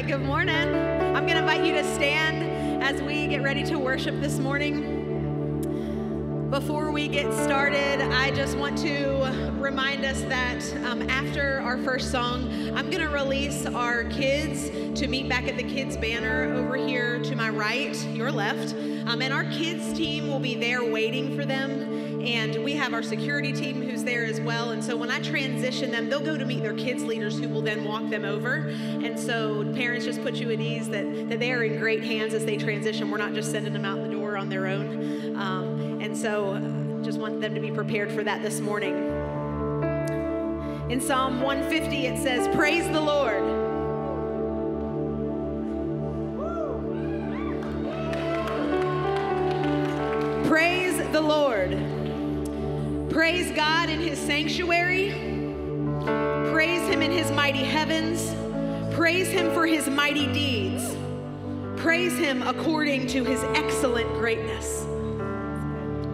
right, good morning. I'm going to invite you to stand as we get ready to worship this morning. Before we get started, I just want to remind us that um, after our first song, I'm going to release our kids to meet back at the kids' banner over here to my right, your left. Um, and our kids' team will be there waiting for them. And we have our security team who's there as well. And so when I transition them, they'll go to meet their kids' leaders who will then walk them over. And so parents just put you at ease that, that they are in great hands as they transition. We're not just sending them out the door on their own. Um, and so uh, just want them to be prepared for that this morning. In Psalm 150, it says, Praise the Lord. Praise the Lord. Praise God in his sanctuary. Praise him in his mighty heavens. Praise him for his mighty deeds. Praise him according to his excellent greatness.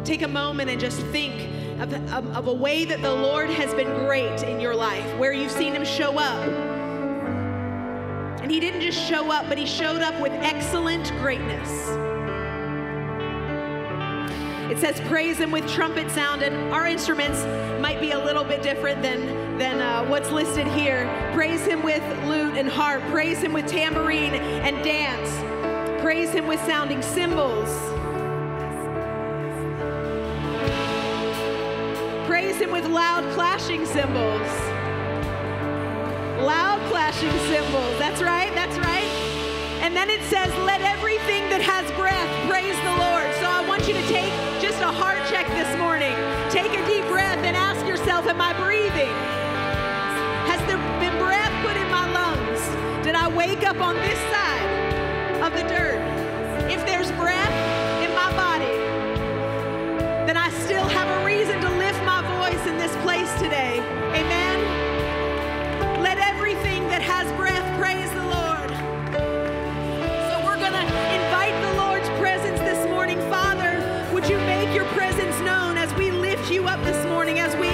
Take a moment and just think of, of, of, a way that the Lord has been great in your life, where you've seen him show up. And he didn't just show up, but he showed up with excellent greatness. It says, praise him with trumpet sound, and our instruments might be a little bit different than, than uh, what's listed here. Praise him with lute and harp, praise him with tambourine and dance, praise him with sounding cymbals. Praise him with loud clashing cymbals. Loud clashing cymbals. That's right, that's right. And then it says, let everything that has breath praise the Lord. So I want you to take just a heart check this morning. Take a deep breath and ask yourself, am I breathing? Has there been breath put in my lungs? Did I wake up on this side of the dirt? If there's breath in my body, then I still have a reason to lift my voice in this place today. Presence known as we lift you up this morning, as we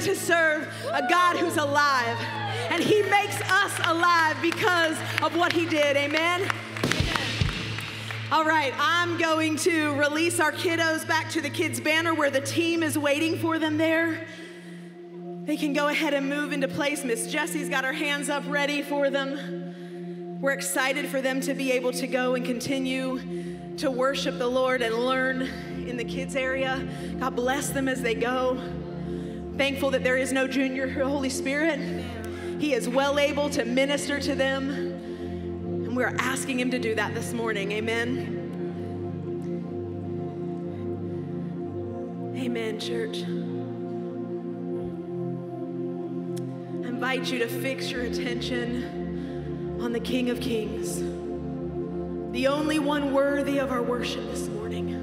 to serve a God who's alive? And He makes us alive because of what He did. Amen. All right, I'm going to release our kiddos back to the kids' banner where the team is waiting for them there. They can go ahead and move into place. Miss Jessie's got her hands up ready for them. We're excited for them to be able to go and continue to worship the Lord and learn in the kids' area. God bless them as they go. Thankful that there is no junior Holy Spirit. He is well able to minister to them. And we're asking him to do that this morning. Amen. Amen, church. I invite you to fix your attention on the King of Kings, the only one worthy of our worship this morning.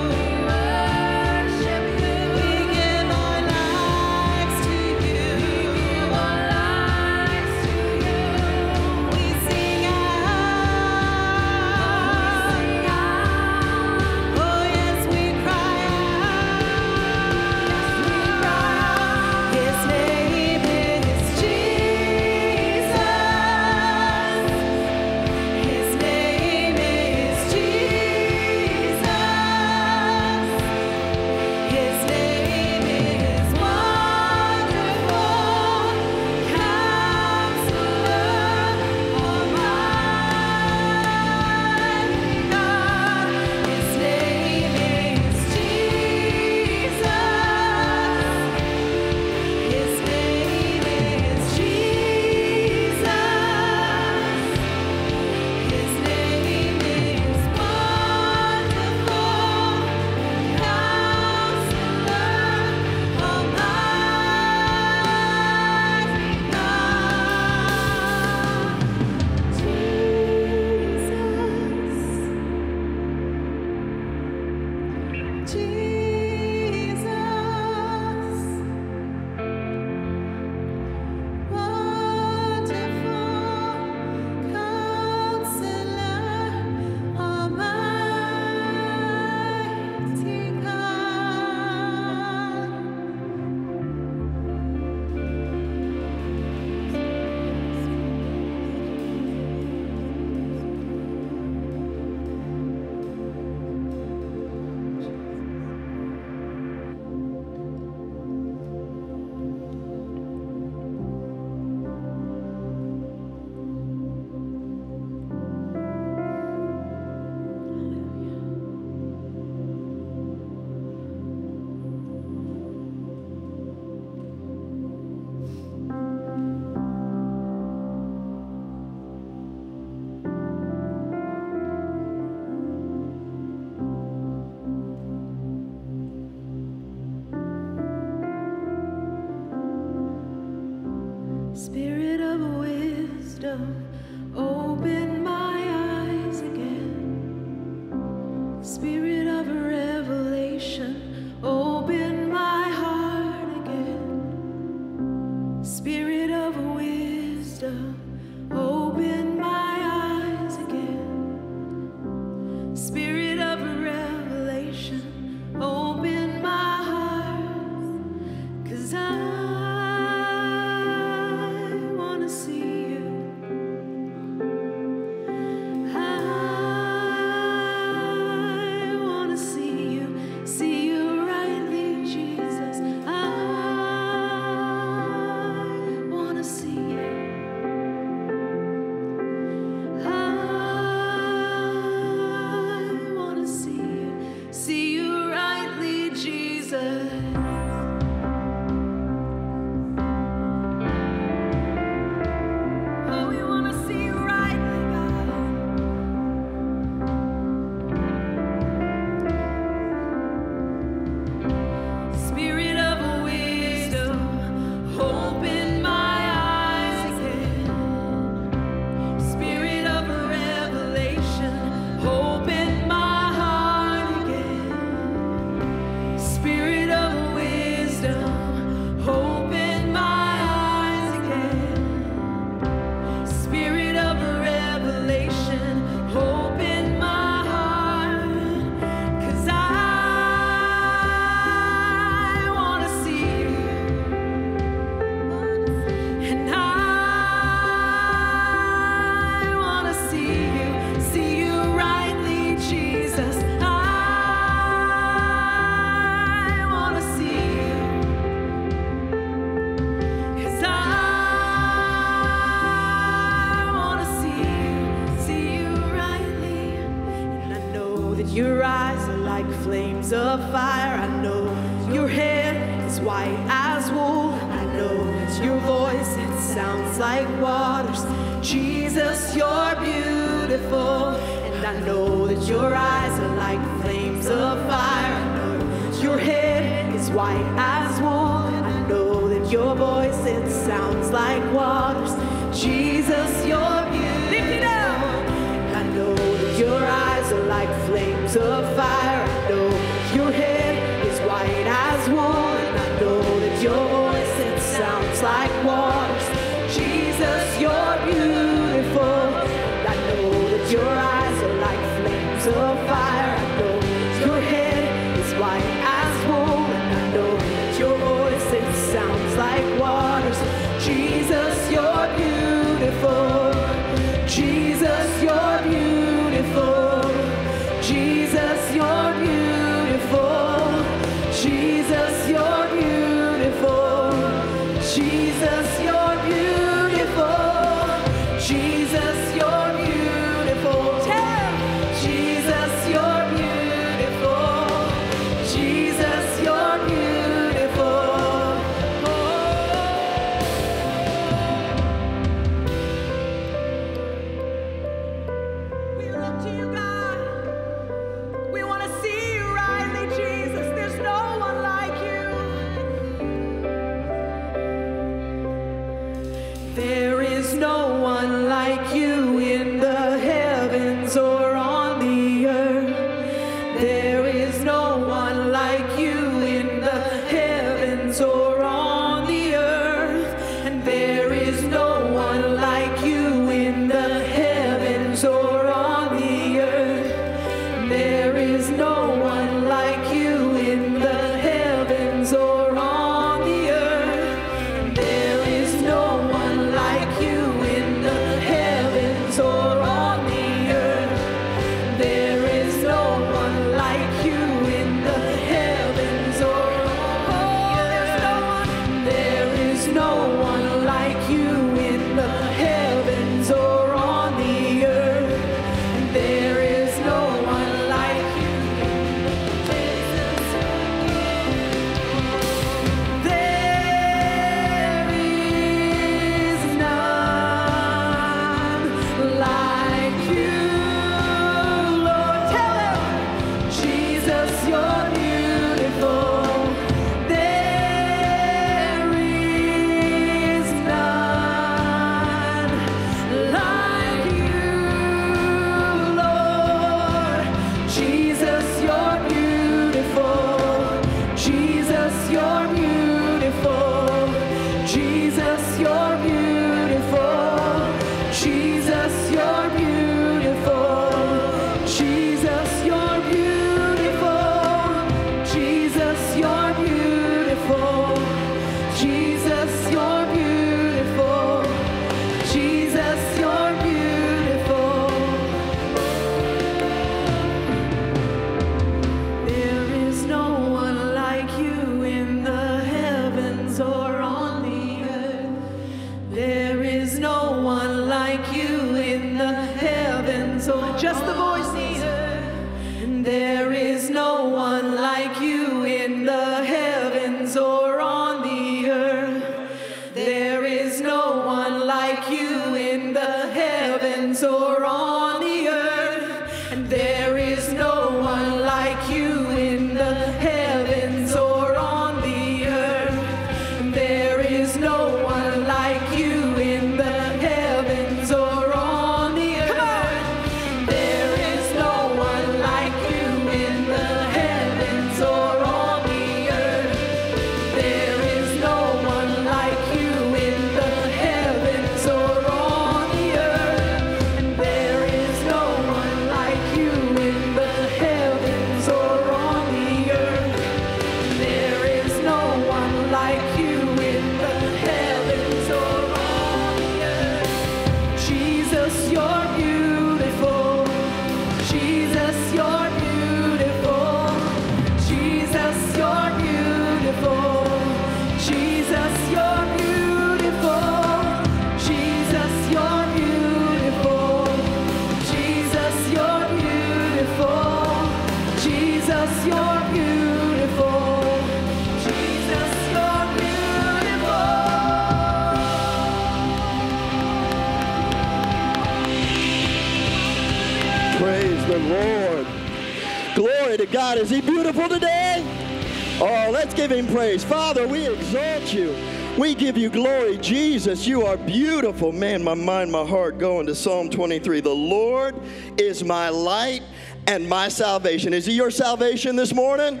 Praise. Father, we exalt you. We give you glory. Jesus, you are beautiful. Man, my mind, my heart going to Psalm 23. The Lord is my light and my salvation. Is he your salvation this morning?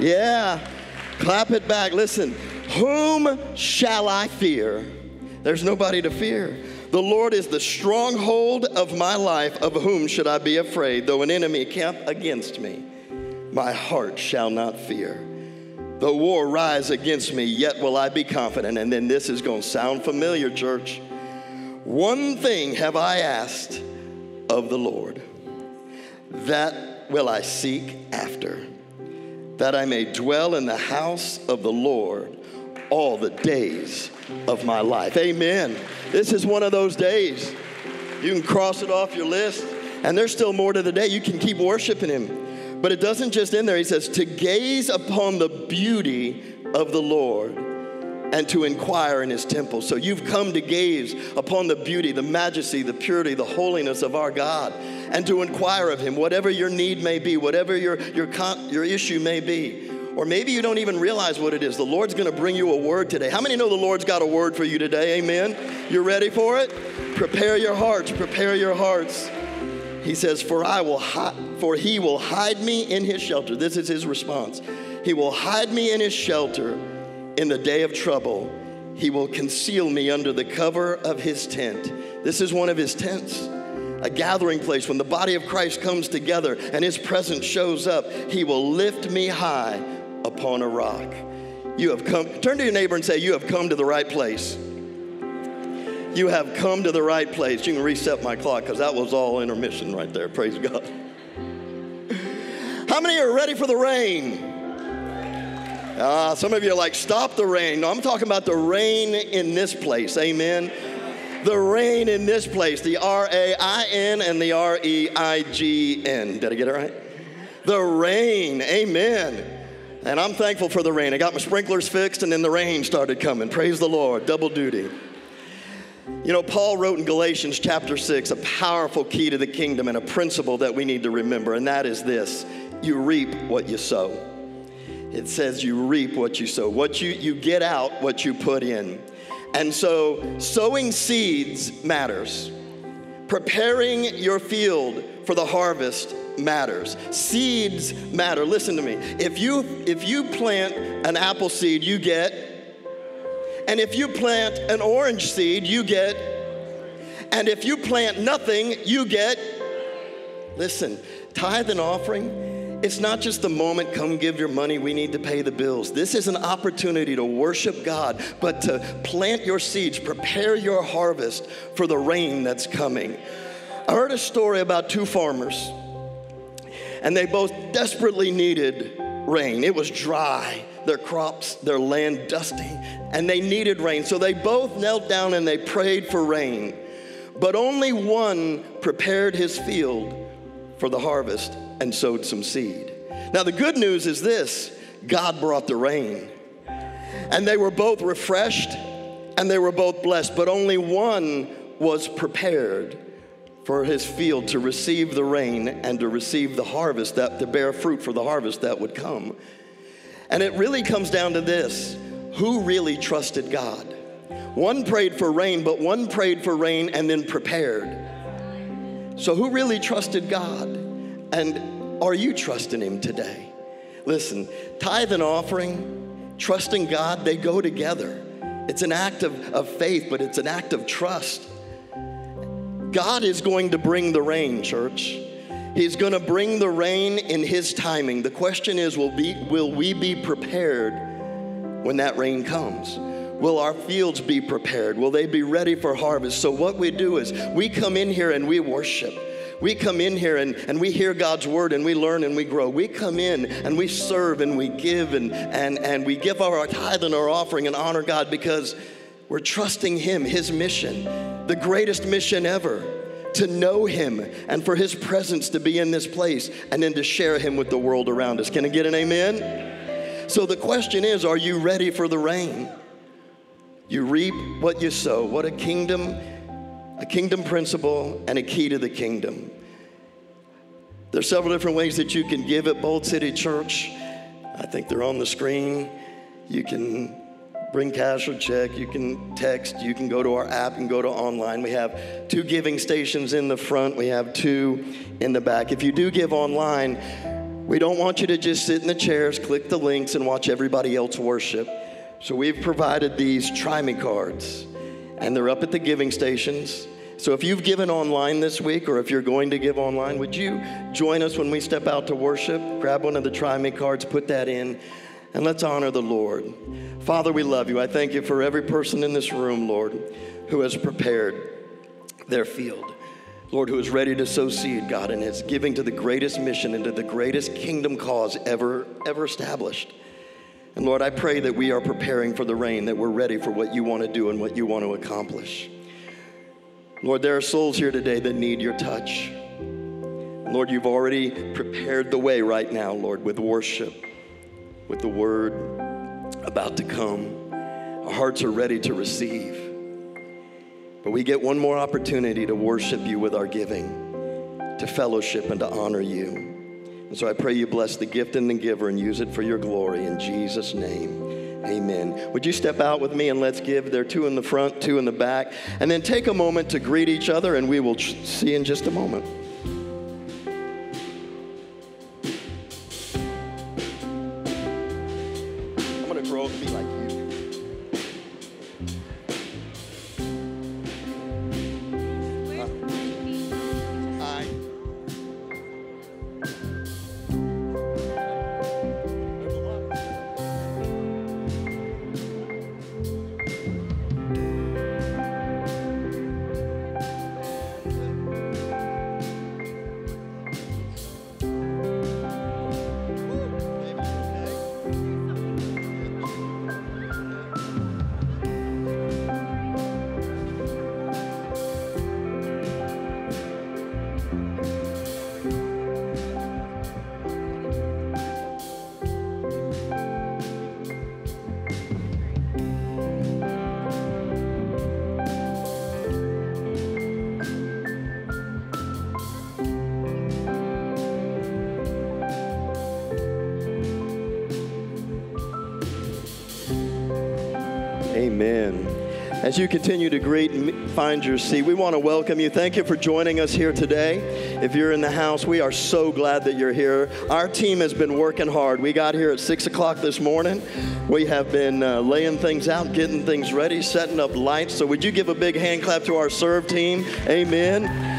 Yeah. Clap it back. Listen. Whom shall I fear? There's nobody to fear. The Lord is the stronghold of my life. Of whom should I be afraid? Though an enemy camp against me, my heart shall not fear. Though war rise against me, yet will I be confident. And then this is going to sound familiar, church. One thing have I asked of the Lord, that will I seek after, that I may dwell in the house of the Lord all the days of my life. Amen. This is one of those days. You can cross it off your list, and there's still more to the day. You can keep worshiping Him. But it doesn't just end there. He says, to gaze upon the beauty of the Lord and to inquire in his temple. So you've come to gaze upon the beauty, the majesty, the purity, the holiness of our God, and to inquire of him, whatever your need may be, whatever your, your, your issue may be. Or maybe you don't even realize what it is. The Lord's gonna bring you a word today. How many know the Lord's got a word for you today? Amen. You're ready for it? Prepare your hearts, prepare your hearts. He says, For I will hi- for he will hide me in his shelter. This is his response. He will hide me in his shelter in the day of trouble. He will conceal me under the cover of his tent. This is one of his tents, a gathering place. When the body of Christ comes together and his presence shows up, he will lift me high upon a rock. You have come, turn to your neighbor and say, You have come to the right place. You have come to the right place. You can reset my clock because that was all intermission right there. Praise God. How many are ready for the rain? Ah, some of you are like, stop the rain. No, I'm talking about the rain in this place. Amen. The rain in this place, the R A I N and the R E I G N. Did I get it right? The rain. Amen. And I'm thankful for the rain. I got my sprinklers fixed and then the rain started coming. Praise the Lord. Double duty. You know, Paul wrote in Galatians chapter 6 a powerful key to the kingdom and a principle that we need to remember, and that is this you reap what you sow. It says you reap what you sow. What you, you get out, what you put in. And so sowing seeds matters. Preparing your field for the harvest matters. Seeds matter. Listen to me. If you if you plant an apple seed, you get and if you plant an orange seed, you get. And if you plant nothing, you get. Listen, tithe and offering, it's not just the moment, come give your money, we need to pay the bills. This is an opportunity to worship God, but to plant your seeds, prepare your harvest for the rain that's coming. I heard a story about two farmers, and they both desperately needed rain. It was dry, their crops, their land dusty, and they needed rain. So they both knelt down and they prayed for rain. But only one prepared his field for the harvest and sowed some seed. Now, the good news is this God brought the rain. And they were both refreshed and they were both blessed, but only one was prepared for his field to receive the rain and to receive the harvest that to bear fruit for the harvest that would come. And it really comes down to this who really trusted God? One prayed for rain, but one prayed for rain and then prepared. So, who really trusted God? And are you trusting Him today? Listen, tithe and offering, trusting God, they go together. It's an act of, of faith, but it's an act of trust. God is going to bring the rain, church. He's going to bring the rain in His timing. The question is will, be, will we be prepared when that rain comes? Will our fields be prepared? Will they be ready for harvest? So, what we do is we come in here and we worship. We come in here and, and we hear God's word and we learn and we grow. We come in and we serve and we give and, and, and we give our tithe and our offering and honor God because we're trusting Him, His mission, the greatest mission ever to know Him and for His presence to be in this place and then to share Him with the world around us. Can I get an amen? So the question is are you ready for the rain? You reap what you sow. What a kingdom, a kingdom principle, and a key to the kingdom. There's several different ways that you can give at Bold City Church. I think they're on the screen. You can bring cash or check, you can text, you can go to our app and go to online. We have two giving stations in the front, we have two in the back. If you do give online, we don't want you to just sit in the chairs, click the links, and watch everybody else worship. So we've provided these Try Me cards, and they're up at the giving stations. So if you've given online this week, or if you're going to give online, would you join us when we step out to worship? Grab one of the Try Me cards, put that in and let's honor the Lord. Father, we love you. I thank you for every person in this room, Lord, who has prepared their field. Lord, who is ready to sow seed, God, and is giving to the greatest mission and to the greatest kingdom cause ever, ever established. And Lord, I pray that we are preparing for the rain, that we're ready for what you want to do and what you want to accomplish. Lord, there are souls here today that need your touch. Lord, you've already prepared the way right now, Lord, with worship with the word about to come. Our hearts are ready to receive. But we get one more opportunity to worship you with our giving, to fellowship and to honor you. And so I pray you bless the gift and the giver and use it for your glory in Jesus' name. Amen. Would you step out with me and let's give? There are two in the front, two in the back. And then take a moment to greet each other, and we will see in just a moment. As you continue to greet and find your seat, we want to welcome you. Thank you for joining us here today. If you're in the house, we are so glad that you're here. Our team has been working hard. We got here at 6 o'clock this morning. We have been uh, laying things out, getting things ready, setting up lights. So, would you give a big hand clap to our serve team? Amen.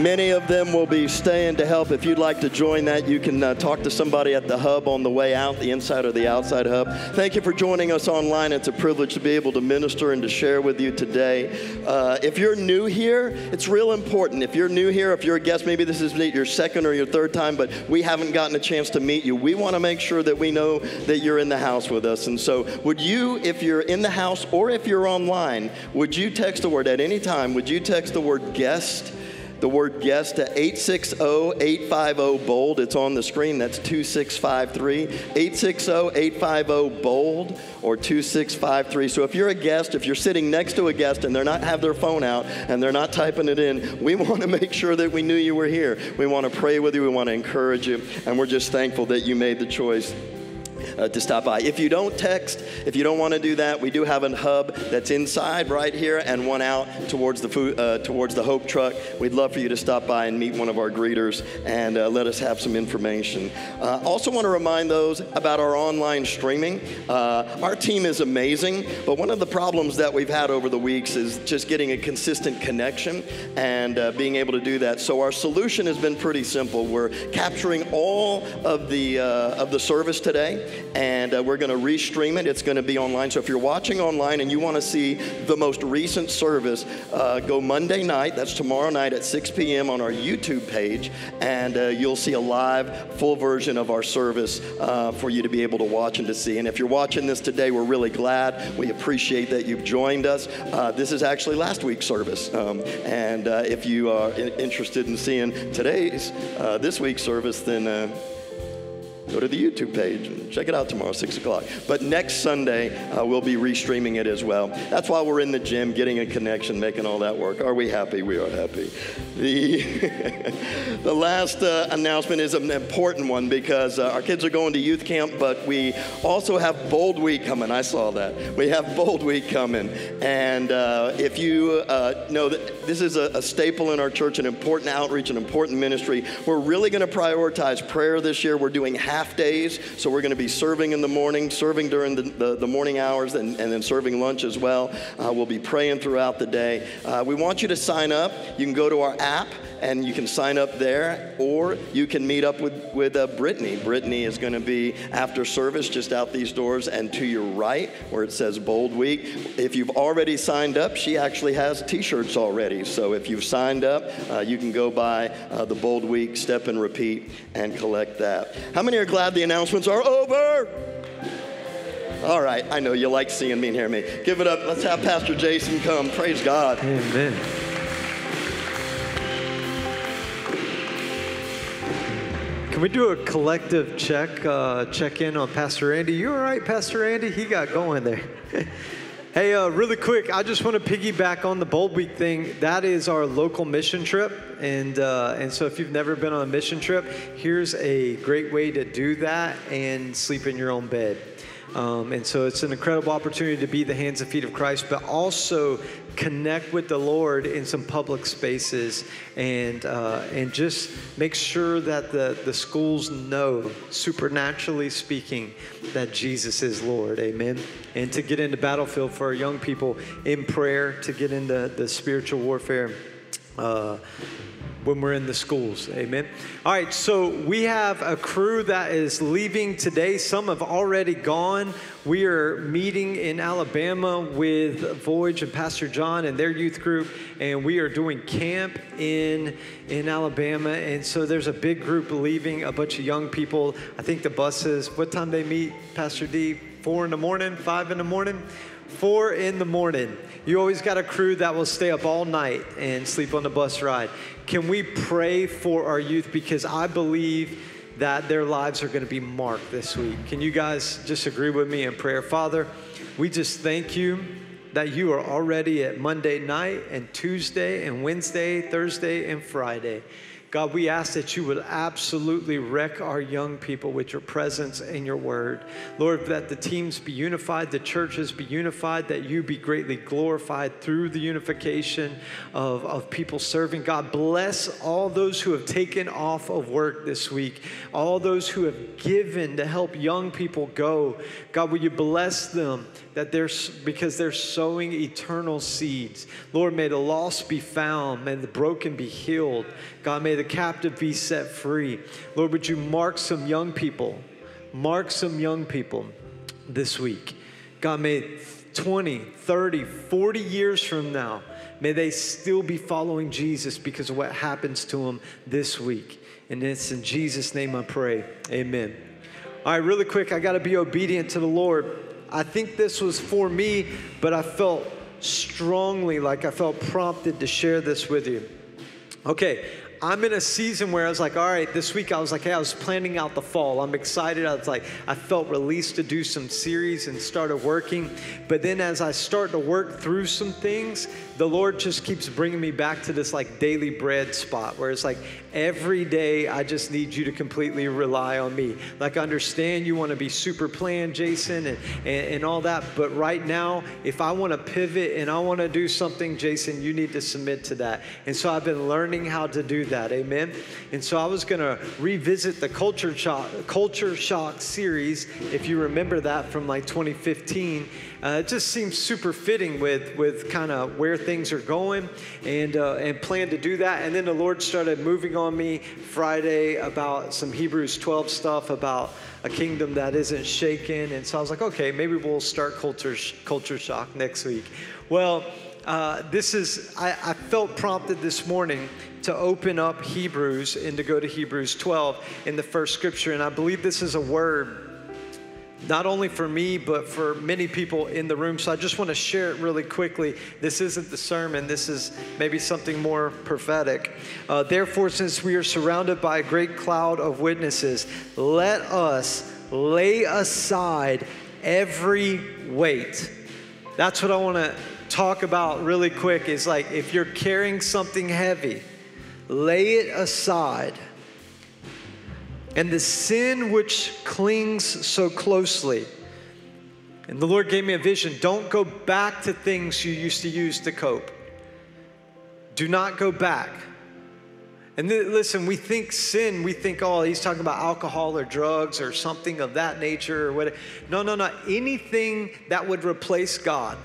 Many of them will be staying to help. If you'd like to join that, you can uh, talk to somebody at the hub on the way out, the inside or the outside hub. Thank you for joining us online. It's a privilege to be able to minister and to share with you today. Uh, if you're new here, it's real important. If you're new here, if you're a guest, maybe this is your second or your third time, but we haven't gotten a chance to meet you. We want to make sure that we know that you're in the house with us. And so, would you, if you're in the house or if you're online, would you text the word at any time? Would you text the word guest? The word guest to 860 850 BOLD. It's on the screen. That's 2653. 860 850 BOLD or 2653. So if you're a guest, if you're sitting next to a guest and they're not have their phone out and they're not typing it in, we want to make sure that we knew you were here. We want to pray with you. We want to encourage you. And we're just thankful that you made the choice uh, to stop by. If you don't text, if you don't want to do that, we do have a hub that's inside right here and one out towards the food, uh, towards the Hope truck. We'd love for you to stop by and meet one of our greeters and uh, let us have some information. Uh, also, want to remind those about our online streaming. Uh, our team is amazing, but one of the problems that we've had over the weeks is just getting a consistent connection and uh, being able to do that. So our solution has been pretty simple. We're capturing all of the of the service today and uh, we're going to restream it. It's going to be online. So if you're watching online and you want to see the most recent service, uh, go Monday night. That's tomorrow night at 6 p.m. on our YouTube page, and uh, you'll see a live, full version of our service uh, for you to be able to watch and to see. And if you're watching this today, we're really glad. We appreciate that you've joined us. Uh, this is actually last week's service, um, and uh, if you are interested in seeing today's, this week's service, then go to the YouTube page and check it out tomorrow, 6 o'clock. But next Sunday, uh, we'll be restreaming it as well. That's why we're in the gym, getting a connection, making all that work. Are we happy? We are happy. The, the last uh, announcement is an important one because uh, our kids are going to youth camp, but we also have Bold Week coming. I saw that. We have Bold Week coming. And uh, if you uh, know that this is a, a staple in our church, an important outreach, an important ministry, we're really going to prioritize prayer this year. We're doing half half days. So we're going to be serving in the morning, serving during the, the, the morning hours, and, and, then serving lunch as well. Uh, we'll be praying throughout the day. Uh, we want you to sign up. You can go to our app and you can sign up there, or you can meet up with, with uh, Brittany. Brittany is going to be after service just out these doors and to your right where it says Bold Week. If you've already signed up, she actually has t shirts already. So if you've signed up, uh, you can go by uh, the Bold Week, step and repeat, and collect that. How many are glad the announcements are over? All right, I know you like seeing me and hearing me. Give it up. Let's have Pastor Jason come. Praise God. Amen. Can we do a collective check, uh, check in on Pastor Andy? You all right, Pastor Andy? He got going there. hey, uh, really quick, I just want to piggyback on the Bold Week thing. That is our local mission trip, and uh, and so if you've never been on a mission trip, here's a great way to do that and sleep in your own bed. Um, and so it's an incredible opportunity to be the hands and feet of Christ, but also connect with the Lord in some public spaces and, uh, and just make sure that the, the schools know, supernaturally speaking, that Jesus is Lord. Amen. And to get into battlefield for our young people in prayer, to get into the spiritual warfare. Uh, when we're in the schools. Amen. All right, so we have a crew that is leaving today. Some have already gone. We are meeting in Alabama with Voyage and Pastor John and their youth group, and we are doing camp in in Alabama. And so there's a big group leaving, a bunch of young people. I think the buses. What time they meet, Pastor D? Four in the morning, five in the morning, four in the morning. You always got a crew that will stay up all night and sleep on the bus ride. Can we pray for our youth? Because I believe that their lives are going to be marked this week. Can you guys just agree with me in prayer? Father, we just thank you that you are already at Monday night and Tuesday and Wednesday, Thursday and Friday. God, we ask that you would absolutely wreck our young people with your presence and your word. Lord, that the teams be unified, the churches be unified, that you be greatly glorified through the unification of, of people serving. God, bless all those who have taken off of work this week, all those who have given to help young people go. God, will you bless them that they're because they're sowing eternal seeds. Lord, may the lost be found, may the broken be healed. God, may the captive be set free. Lord, would you mark some young people, mark some young people this week. God, may 20, 30, 40 years from now, may they still be following Jesus because of what happens to them this week. And it's in Jesus' name I pray. Amen. All right, really quick, I got to be obedient to the Lord. I think this was for me, but I felt strongly like I felt prompted to share this with you. Okay, I'm in a season where I was like, all right, this week I was like, hey, I was planning out the fall. I'm excited. I was like, I felt released to do some series and started working. But then as I start to work through some things, the Lord just keeps bringing me back to this like daily bread spot where it's like every day I just need you to completely rely on me. Like, I understand you want to be super planned, Jason, and, and, and all that. But right now, if I want to pivot and I want to do something, Jason, you need to submit to that. And so I've been learning how to do that. Amen. And so I was going to revisit the culture shock, culture shock series, if you remember that from like 2015. Uh, it just seems super fitting with, with kind of where things are going and, uh, and plan to do that. And then the Lord started moving on me Friday about some Hebrews 12 stuff about a kingdom that isn't shaken. And so I was like, okay, maybe we'll start culture, culture shock next week. Well, uh, this is, I, I felt prompted this morning to open up Hebrews and to go to Hebrews 12 in the first scripture. And I believe this is a word not only for me, but for many people in the room. So I just want to share it really quickly. This isn't the sermon, this is maybe something more prophetic. Uh, Therefore, since we are surrounded by a great cloud of witnesses, let us lay aside every weight. That's what I want to talk about really quick is like if you're carrying something heavy, lay it aside and the sin which clings so closely. And the Lord gave me a vision. Don't go back to things you used to use to cope. Do not go back. And th- listen, we think sin, we think, oh, he's talking about alcohol or drugs or something of that nature or whatever. No, no, no. Anything that would replace God,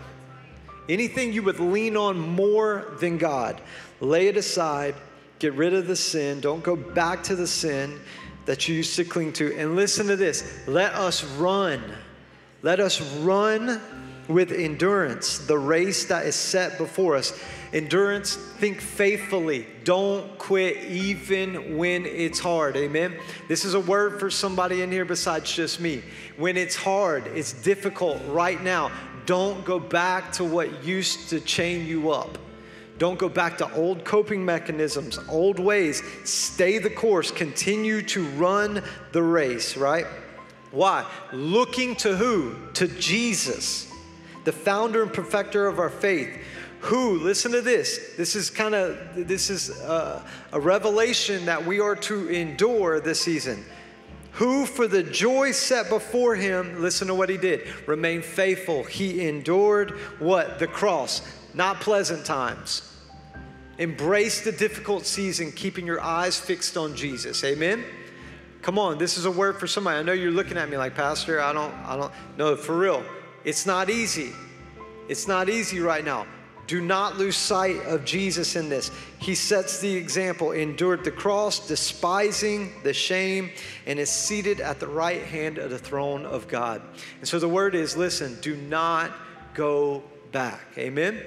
anything you would lean on more than God, lay it aside, get rid of the sin, don't go back to the sin that you used to cling to. And listen to this let us run. Let us run with endurance the race that is set before us. Endurance, think faithfully. Don't quit even when it's hard. Amen. This is a word for somebody in here besides just me. When it's hard, it's difficult right now. Don't go back to what used to chain you up. Don't go back to old coping mechanisms, old ways. Stay the course. Continue to run the race, right? Why? Looking to who? To Jesus, the founder and perfecter of our faith. Who, listen to this. This is kind of, this is a, a revelation that we are to endure this season who for the joy set before him, listen to what he did, remain faithful. He endured what? The cross, not pleasant times. Embrace the difficult season, keeping your eyes fixed on Jesus. Amen. Come on, this is a word for somebody. I know you're looking at me like, Pastor, I don't, I don't, no, for real. It's not easy. It's not easy right now. Do not lose sight of Jesus in this. He sets the example, endured the cross, despising the shame, and is seated at the right hand of the throne of God. And so the word is listen, do not go back. Amen?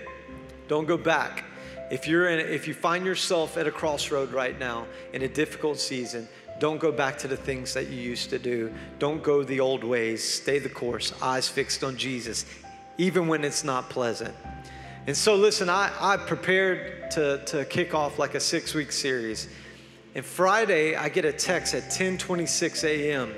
Don't go back. If you're in, if you find yourself at a crossroad right now in a difficult season, don't go back to the things that you used to do. Don't go the old ways. Stay the course, eyes fixed on Jesus, even when it's not pleasant. And so, listen, I, I prepared to, to kick off like a six week series. And Friday, I get a text at 10:26 a.m.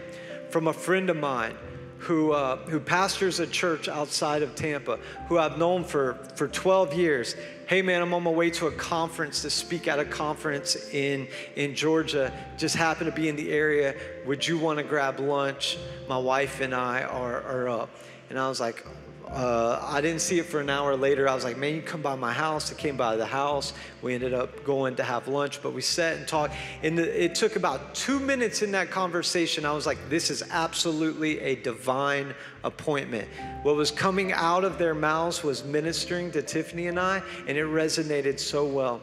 from a friend of mine who, uh, who pastors a church outside of Tampa, who I've known for, for 12 years. Hey man, I'm on my way to a conference to speak at a conference in, in Georgia. Just happen to be in the area. Would you want to grab lunch? My wife and I are, are up. And I was like, uh, I didn't see it for an hour later. I was like, man, you come by my house. I came by the house. We ended up going to have lunch, but we sat and talked. And it took about two minutes in that conversation. I was like, this is absolutely a divine appointment. What was coming out of their mouths was ministering to Tiffany and I, and it resonated so well.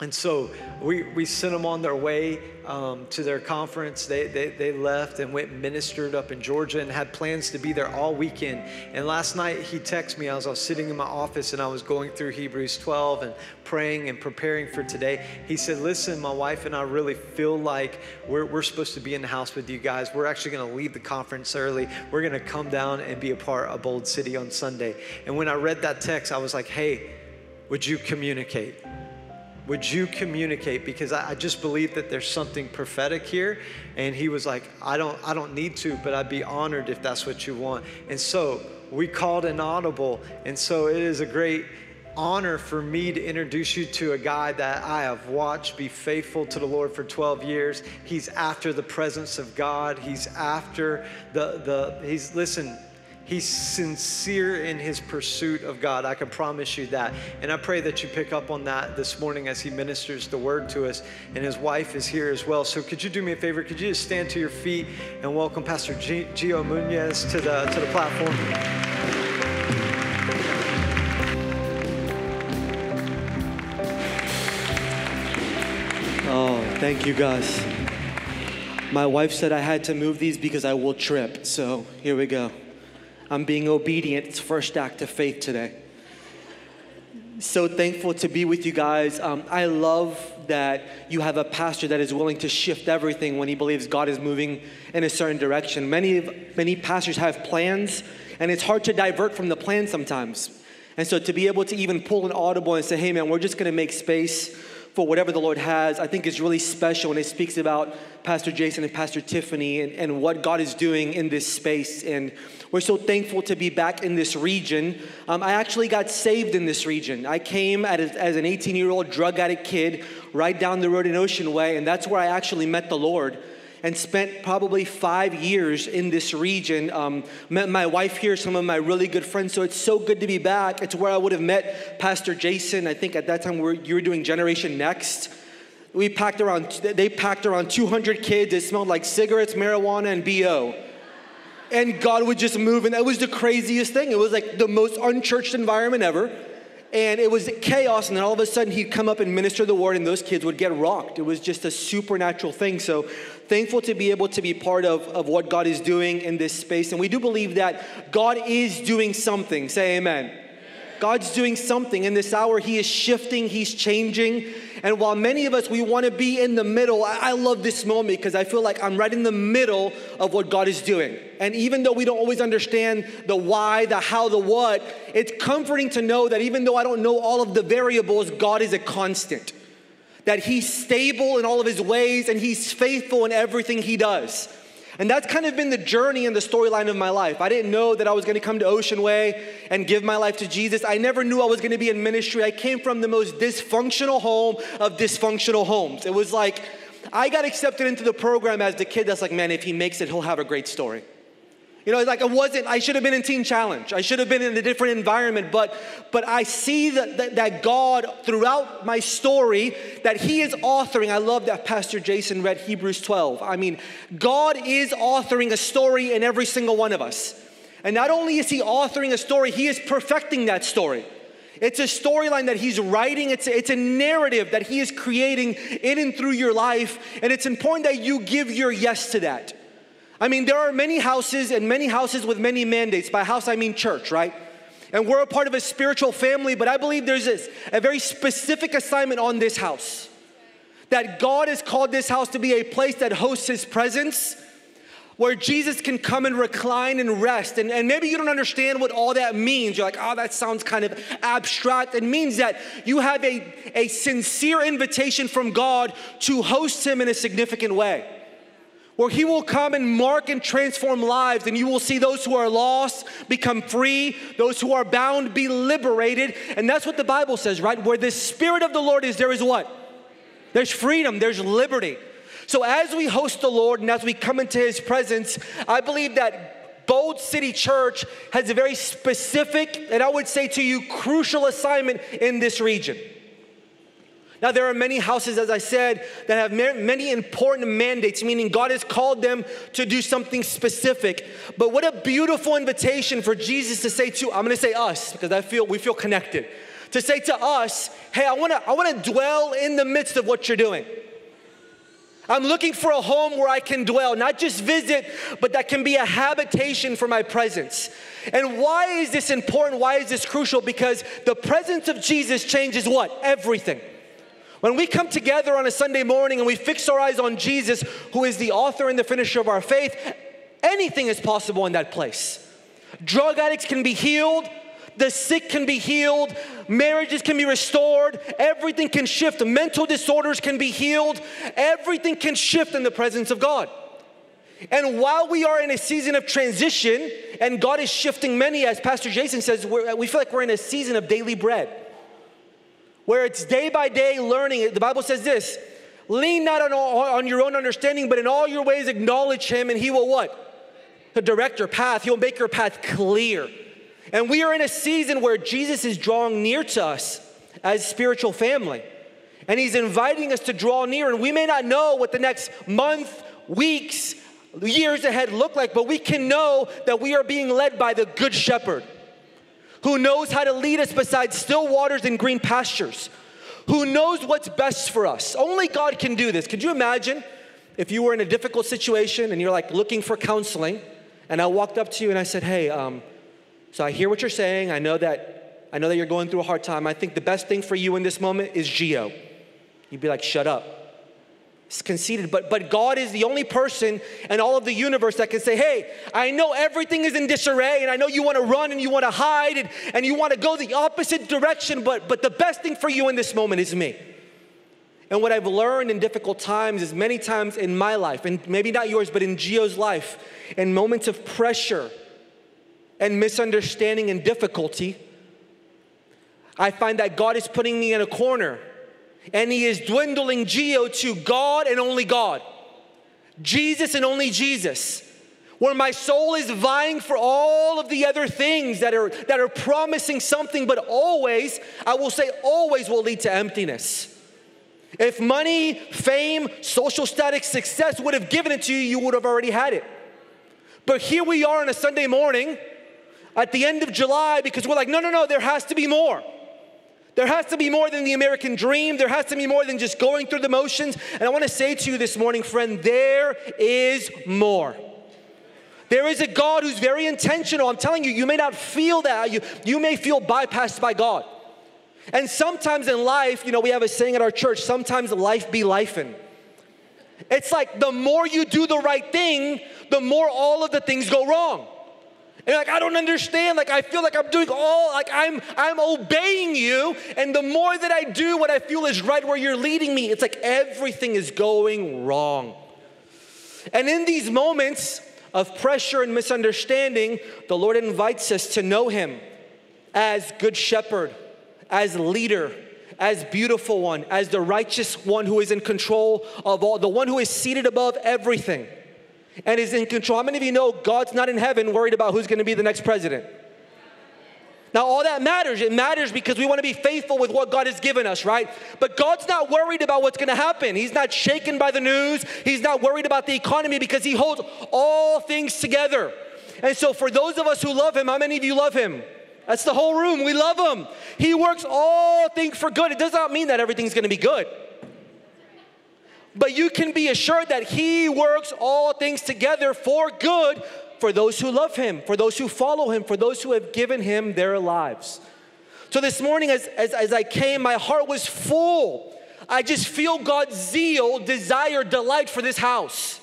And so we, we sent them on their way um, to their conference. They, they, they left and went ministered up in Georgia and had plans to be there all weekend. And last night he texted me as I was sitting in my office and I was going through Hebrews 12 and praying and preparing for today. He said, Listen, my wife and I really feel like we're, we're supposed to be in the house with you guys. We're actually going to leave the conference early. We're going to come down and be a part of Bold City on Sunday. And when I read that text, I was like, Hey, would you communicate? Would you communicate? Because I, I just believe that there's something prophetic here. And he was like, I don't, I don't need to, but I'd be honored if that's what you want. And so we called an audible. And so it is a great honor for me to introduce you to a guy that I have watched be faithful to the Lord for 12 years. He's after the presence of God. He's after the the he's listen, He's sincere in his pursuit of God. I can promise you that. And I pray that you pick up on that this morning as he ministers the word to us. And his wife is here as well. So could you do me a favor? Could you just stand to your feet and welcome Pastor Gio Munoz to the, to the platform? Oh, thank you, guys. My wife said I had to move these because I will trip. So here we go. I'm being obedient. It's first act of faith today. So thankful to be with you guys. Um, I love that you have a pastor that is willing to shift everything when he believes God is moving in a certain direction. Many, many pastors have plans, and it's hard to divert from the plan sometimes. And so to be able to even pull an audible and say, hey man, we're just gonna make space for whatever the Lord has, I think is really special. And it speaks about Pastor Jason and Pastor Tiffany and, and what God is doing in this space. And we're so thankful to be back in this region. Um, I actually got saved in this region. I came a, as an 18 year old drug addict kid right down the road in Ocean Way, and that's where I actually met the Lord and spent probably five years in this region. Um, met my wife here, some of my really good friends. So it's so good to be back. It's where I would have met Pastor Jason. I think at that time we were, you were doing Generation Next. We packed around, they packed around 200 kids. It smelled like cigarettes, marijuana, and BO. And God would just move, and that was the craziest thing. It was like the most unchurched environment ever. And it was chaos and then all of a sudden he'd come up and minister the word and those kids would get rocked. It was just a supernatural thing. So thankful to be able to be part of, of what god is doing in this space. And we do believe that god is doing something. Say amen. God's doing something in this hour. He is shifting, He's changing. And while many of us, we want to be in the middle, I, I love this moment because I feel like I'm right in the middle of what God is doing. And even though we don't always understand the why, the how, the what, it's comforting to know that even though I don't know all of the variables, God is a constant. That He's stable in all of His ways and He's faithful in everything He does. And that's kind of been the journey and the storyline of my life. I didn't know that I was going to come to Ocean Way and give my life to Jesus. I never knew I was going to be in ministry. I came from the most dysfunctional home of dysfunctional homes. It was like I got accepted into the program as the kid that's like, man, if he makes it, he'll have a great story. You know, like I wasn't, I should have been in Teen Challenge. I should have been in a different environment, but but I see that, that, that God throughout my story, that He is authoring. I love that Pastor Jason read Hebrews 12. I mean, God is authoring a story in every single one of us. And not only is He authoring a story, He is perfecting that story. It's a storyline that he's writing. It's a, it's a narrative that he is creating in and through your life. And it's important that you give your yes to that. I mean, there are many houses and many houses with many mandates. By house, I mean church, right? And we're a part of a spiritual family, but I believe there's this, a very specific assignment on this house. That God has called this house to be a place that hosts His presence, where Jesus can come and recline and rest. And, and maybe you don't understand what all that means. You're like, oh, that sounds kind of abstract. It means that you have a, a sincere invitation from God to host Him in a significant way where he will come and mark and transform lives, and you will see those who are lost become free, those who are bound be liberated. And that's what the Bible says, right? Where the Spirit of the Lord is, there is what? There's freedom, there's liberty. So as we host the Lord and as we come into his presence, I believe that Bold City Church has a very specific, and I would say to you, crucial assignment in this region. Now, there are many houses, as I said, that have many important mandates, meaning God has called them to do something specific. But what a beautiful invitation for Jesus to say to, I'm gonna say us, because I feel we feel connected, to say to us, hey, I wanna, I wanna dwell in the midst of what you're doing. I'm looking for a home where I can dwell, not just visit, but that can be a habitation for my presence. And why is this important? Why is this crucial? Because the presence of Jesus changes what? Everything. When we come together on a Sunday morning and we fix our eyes on Jesus, who is the author and the finisher of our faith, anything is possible in that place. Drug addicts can be healed, the sick can be healed, marriages can be restored, everything can shift, mental disorders can be healed, everything can shift in the presence of God. And while we are in a season of transition, and God is shifting many, as Pastor Jason says, we feel like we're in a season of daily bread, where it's day by day learning. The Bible says this lean not on, on your own understanding, but in all your ways acknowledge Him, and He will what? direct your path, He'll make your path clear. And we are in a season where Jesus is drawing near to us as spiritual family. And he's inviting us to draw near. And we may not know what the next month, weeks, years ahead look like, but we can know that we are being led by the Good Shepherd who knows how to lead us beside still waters and green pastures, who knows what's best for us. Only God can do this. Could you imagine if you were in a difficult situation and you're like looking for counseling, and I walked up to you and I said, Hey, um, so I hear what you're saying. I know that I know that you're going through a hard time. I think the best thing for you in this moment is Gio. You'd be like, shut up. It's conceited, but but God is the only person in all of the universe that can say, hey, I know everything is in disarray, and I know you want to run and you want to hide and, and you want to go the opposite direction, but but the best thing for you in this moment is me. And what I've learned in difficult times is many times in my life, and maybe not yours, but in Gio's life, in moments of pressure and misunderstanding and difficulty, I find that God is putting me in a corner and He is dwindling Gio to God and only God, Jesus and only Jesus. Where my soul is vying for all of the other things that are, that are promising something, but always, I will say, always will lead to emptiness. If money, fame, social status, success would have given it to you, you would have already had it. But here we are on a Sunday morning at the end of July because we're like, no, no, no, there has to be more. There has to be more than the American dream. There has to be more than just going through the motions. And I want to say to you this morning, friend, there is more. There is a God who's very intentional. I'm telling you, you may not feel that. You, you may feel bypassed by God. And sometimes in life, you know, we have a saying at our church sometimes life be lifing. It's like the more you do the right thing, the more all of the things go wrong. And like, I don't understand. Like, I feel like I'm doing all, like, I'm, I'm obeying you. And the more that I do what I feel is right where you're leading me, it's like everything is going wrong. And in these moments of pressure and misunderstanding, the Lord invites us to know Him as Good Shepherd, as leader, as beautiful one, as the righteous one who is in control of all, the one who is seated above everything and is in control. How many of you know God's not in heaven worried about who's going to be the next president? Now, all that matters. It matters because we want to be faithful with what God has given us, right? But God's not worried about what's going to happen. He's not shaken by the news. He's not worried about the economy because He holds all things together. And so, for those of us who love Him, how many of you love Him? That's the whole room. We love Him. He works all things for good. It does not mean that everything's going to be good. But you can be assured that He works all things together for good for those who love Him, for those who follow Him, for those who have given Him their lives. So this morning, as, as, as I came, my heart was full. I just feel God's zeal, desire, delight for this house.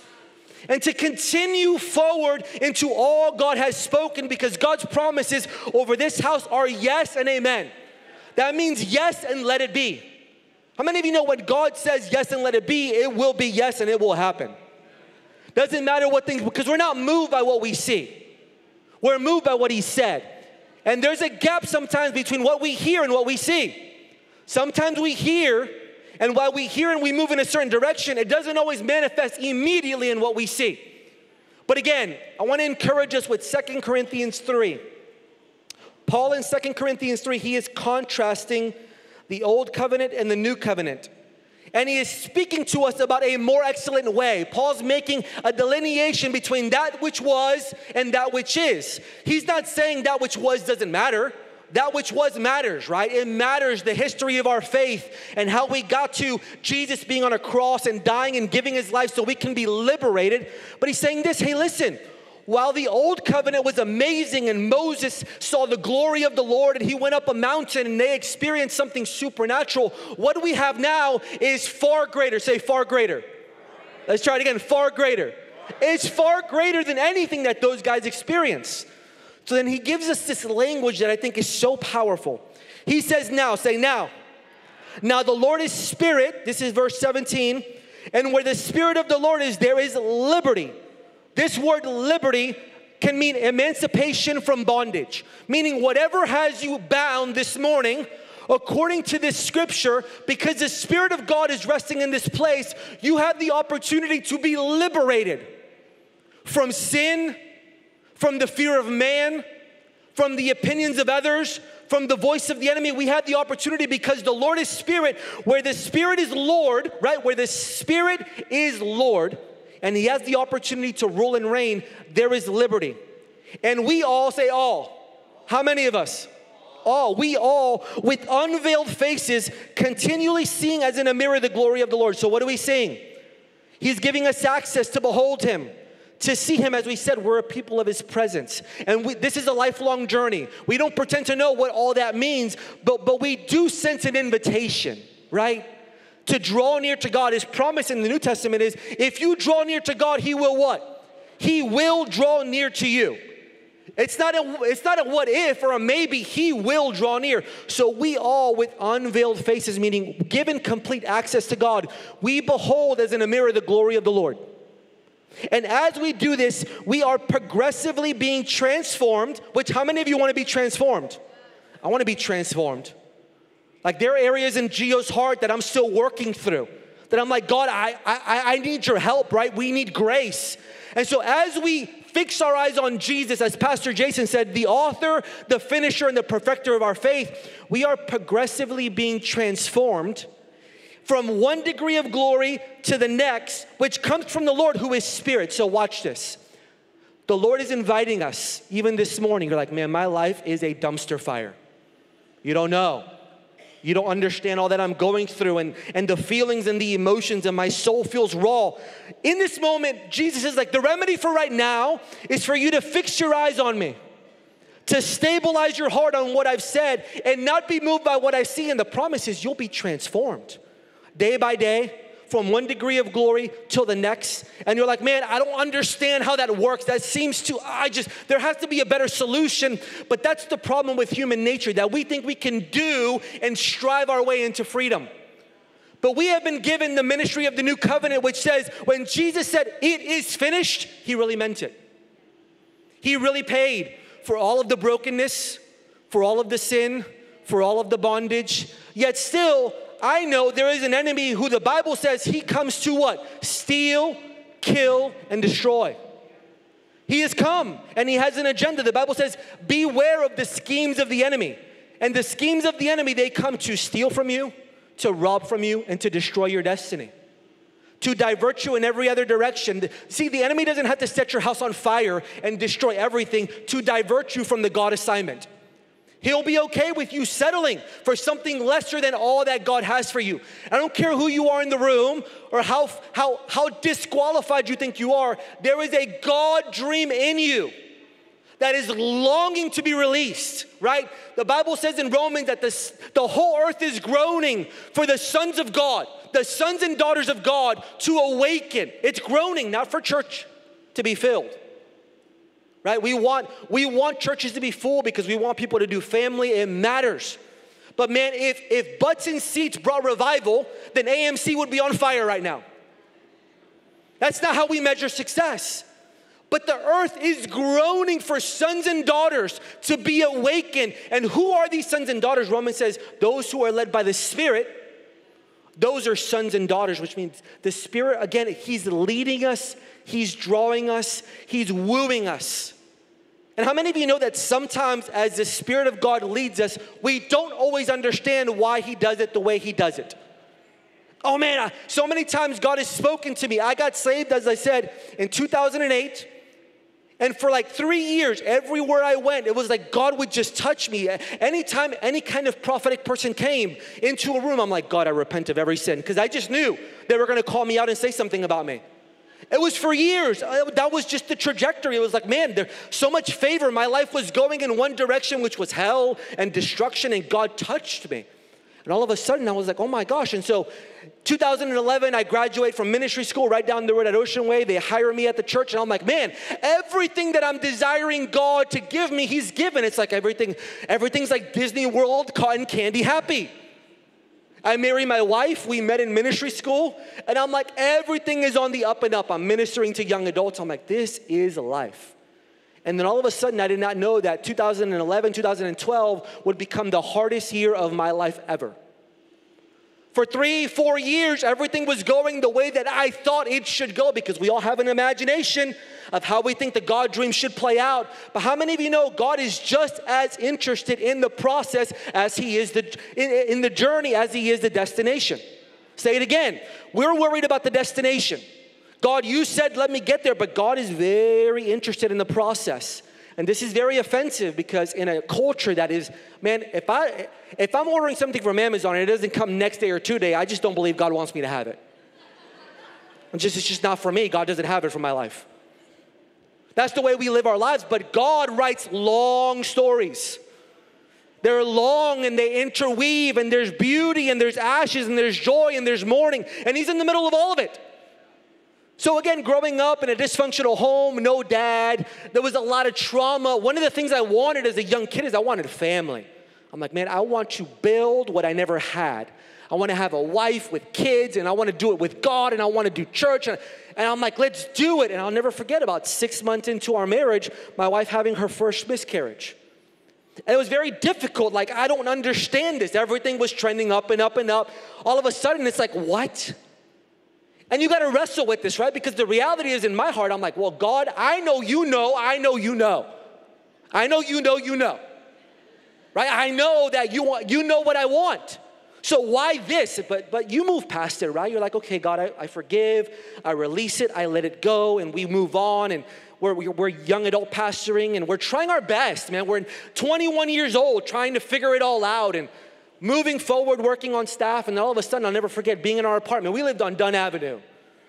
And to continue forward into all God has spoken because God's promises over this house are yes and amen. That means yes and let it be. How many of you know when God says yes and let it be, it will be yes and it will happen? Doesn't matter what things, because we're not moved by what we see. We're moved by what He said. And there's a gap sometimes between what we hear and what we see. Sometimes we hear, and while we hear and we move in a certain direction, it doesn't always manifest immediately in what we see. But again, I want to encourage us with Second Corinthians 3. Paul in Second Corinthians 3, he is contrasting the old covenant and the new covenant. And he is speaking to us about a more excellent way. Paul's making a delineation between that which was and that which is. He's not saying that which was doesn't matter. That which was matters, right? It matters the history of our faith and how we got to Jesus being on a cross and dying and giving his life so we can be liberated. But he's saying this hey, listen, while the old covenant was amazing and Moses saw the glory of the Lord and he went up a mountain and they experienced something supernatural, what we have now is far greater. Say, far greater. Let's try it again far greater. It's far greater than anything that those guys experienced. So then he gives us this language that I think is so powerful. He says, Now, say now. Now the Lord is spirit. This is verse 17. And where the spirit of the Lord is, there is liberty. This word liberty can mean emancipation from bondage, meaning whatever has you bound this morning, according to this scripture, because the Spirit of God is resting in this place, you have the opportunity to be liberated from sin, from the fear of man, from the opinions of others, from the voice of the enemy. We have the opportunity because the Lord is Spirit, where the Spirit is Lord, right? Where the Spirit is Lord, and He has the opportunity to rule and reign, there is liberty. And we all say, all. How many of us? all, we all, with unveiled faces, continually seeing as in a mirror the glory of the Lord. So, what are we seeing? He's giving us access to behold Him to see him as we said we're a people of his presence and we, this is a lifelong journey we don't pretend to know what all that means but but we do sense an invitation right to draw near to god his promise in the new testament is if you draw near to god he will what he will draw near to you it's not, a, it's not a what if or a maybe, he will draw near. So we all, with unveiled faces, meaning given complete access to God, we behold as in a mirror the glory of the Lord. And as we do this, we are progressively being transformed, which how many of you want to be transformed? I want to be transformed. Like there are areas in Gio's heart that I'm still working through. That I'm like, God, I, I, I need your help, right? We need grace. And so as we fix our eyes on Jesus, as Pastor Jason said, the author, the finisher, and the perfecter of our faith, we are progressively being transformed from one degree of glory to the next, which comes from the Lord who is spirit. So watch this. The Lord is inviting us, even this morning. You're like, man, my life is a dumpster fire. You don't know. You don't understand all that I'm going through and, and the feelings and the emotions, and my soul feels raw. In this moment, Jesus is like, the remedy for right now is for you to fix your eyes on me, to stabilize your heart on what I've said, and not be moved by what I see. And the promise is you'll be transformed day by day from one degree of glory till the next. And you're like man i don't understand how that works. That seems to i just there has to be a better solution. But that's the problem with human nature that we think we can do and strive our way into freedom. But we have been given the ministry of the new covenant which says when jesus said it is finished he really meant it. He really paid for all of the brokenness for all of the sin for all of the bondage. Yet still I know there is an enemy who the Bible says he comes to what? Steal, kill, and destroy. He has come and he has an agenda. The Bible says, beware of the schemes of the enemy. And the schemes of the enemy, they come to steal from you, to rob from you, and to destroy your destiny. To divert you in every other direction. See, the enemy doesn't have to set your house on fire and destroy everything to divert you from the God assignment. He'll be okay with you settling for something lesser than all that God has for you. I don't care who you are in the room or how, how, how disqualified you think you are, there is a God dream in you that is longing to be released, right? The Bible says in Romans that the, the whole earth is groaning for the sons of God, the sons and daughters of God to awaken. It's groaning, not for church to be filled right? We want, we want churches to be full because we want people to do family. It matters. But man, if, if butts and seats brought revival, then AMC would be on fire right now. That's not how we measure success. But the earth is groaning for sons and daughters to be awakened. And who are these sons and daughters? Romans says, those who are led by the Spirit, those are sons and daughters, which means the Spirit, again, He's leading us, He's drawing us, He's wooing us. And how many of you know that sometimes, as the Spirit of God leads us, we don't always understand why He does it the way He does it? Oh man, I, so many times God has spoken to me. I got saved, as I said, in 2008. And for like three years, everywhere I went, it was like God would just touch me. Anytime any kind of prophetic person came into a room, I'm like, God, I repent of every sin. Because I just knew they were gonna call me out and say something about me. It was for years. Uh, that was just the trajectory. It was like, man, there's so much favor. My life was going in one direction, which was hell and destruction, and God touched me. And all of a sudden, I was like, oh my gosh. And so, 2011, I graduate from ministry school right down the road at Ocean Way. They hire me at the church, and I'm like, man, everything that I'm desiring God to give me, He's given. It's like everything, everything's like Disney World, cotton candy happy. I marry my wife. We met in ministry school. And I'm like, everything is on the up and up. I'm ministering to young adults. I'm like, this is life. And then all of a sudden, I did not know that 2011, 2012 would become the hardest year of my life ever. For three, four years, everything was going the way that I thought it should go because we all have an imagination of how we think the God dream should play out. But how many of you know God is just as interested in the process as He is the, in, in the journey as He is the destination? Say it again. We're worried about the destination. God, you said, let me get there, but God is very interested in the process. And this is very offensive because in a culture that is, man, if I if I'm ordering something from Amazon and it doesn't come next day or two day, I just don't believe God wants me to have it. It's just, it's just not for me. God doesn't have it for my life. That's the way we live our lives, but God writes long stories. They're long and they interweave, and there's beauty, and there's ashes, and there's joy, and there's mourning, and He's in the middle of all of it. So, again, growing up in a dysfunctional home, no dad, there was a lot of trauma. One of the things I wanted as a young kid is I wanted a family. I'm like, man, I want to build what I never had. I want to have a wife with kids, and I want to do it with God, and I want to do church. And, and I'm like, let's do it. And I'll never forget about six months into our marriage, my wife having her first miscarriage. And it was very difficult. Like, I don't understand this. Everything was trending up and up and up. All of a sudden, it's like, what? And you got to wrestle with this, right? Because the reality is in my heart, I'm like, well, God, I know you know, I know you know. I know you know you know. Right? I know that you want, you know what I want. So why this? But but you move past it, right? You're like, okay, God, I, I forgive, I release it, I let it go, and we move on. And we're, we're young adult pastoring, and we're trying our best, man. We're 21 years old, trying to figure it all out, and moving forward, working on staff. And all of a sudden, I'll never forget being in our apartment. We lived on Dunn Avenue.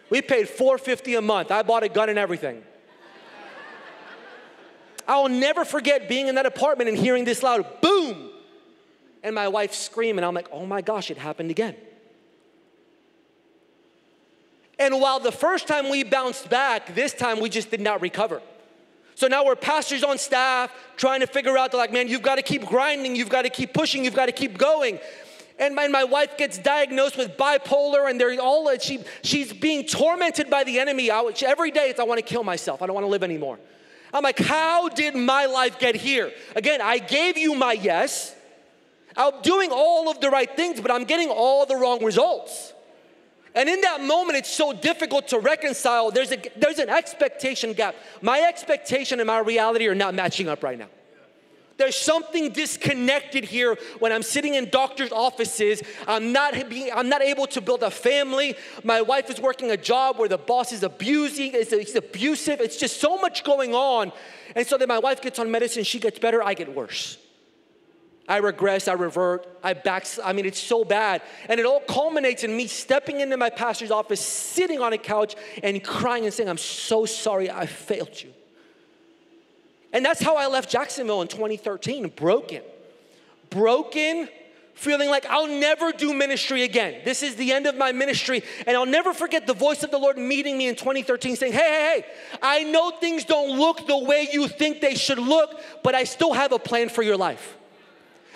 We paid 450 a month. I bought a gun and everything. I'll never forget being in that apartment and hearing this loud boom and my wife scream, and I'm like, oh my gosh, it happened again. And while the first time we bounced back, this time we just did not recover. So now we're pastors on staff trying to figure out, they're like, man, you've got to keep grinding, you've got to keep pushing, you've got to keep going. And my, my wife gets diagnosed with bipolar, and they're all uh, she, she's being tormented by the enemy. I, every day it's I want to kill myself. I don't want to live anymore. I'm like, how did my life get here? Again, I gave you my yes. I'm doing all of the right things, but I'm getting all the wrong results. And in that moment, it's so difficult to reconcile. There's, a, there's an expectation gap. My expectation and my reality are not matching up right now. There's something disconnected here when I'm sitting in doctor's offices. I'm not, being, I'm not able to build a family. My wife is working a job where the boss is abusing, it's abusive. It's just so much going on. And so then my wife gets on medicine, she gets better, I get worse. I regress, I revert, I back. I mean, it's so bad. And it all culminates in me stepping into my pastor's office, sitting on a couch, and crying and saying, I'm so sorry I failed you. And that's how I left Jacksonville in 2013, broken. Broken, feeling like I'll never do ministry again. This is the end of my ministry. And I'll never forget the voice of the Lord meeting me in 2013 saying, Hey, hey, hey, I know things don't look the way you think they should look, but I still have a plan for your life.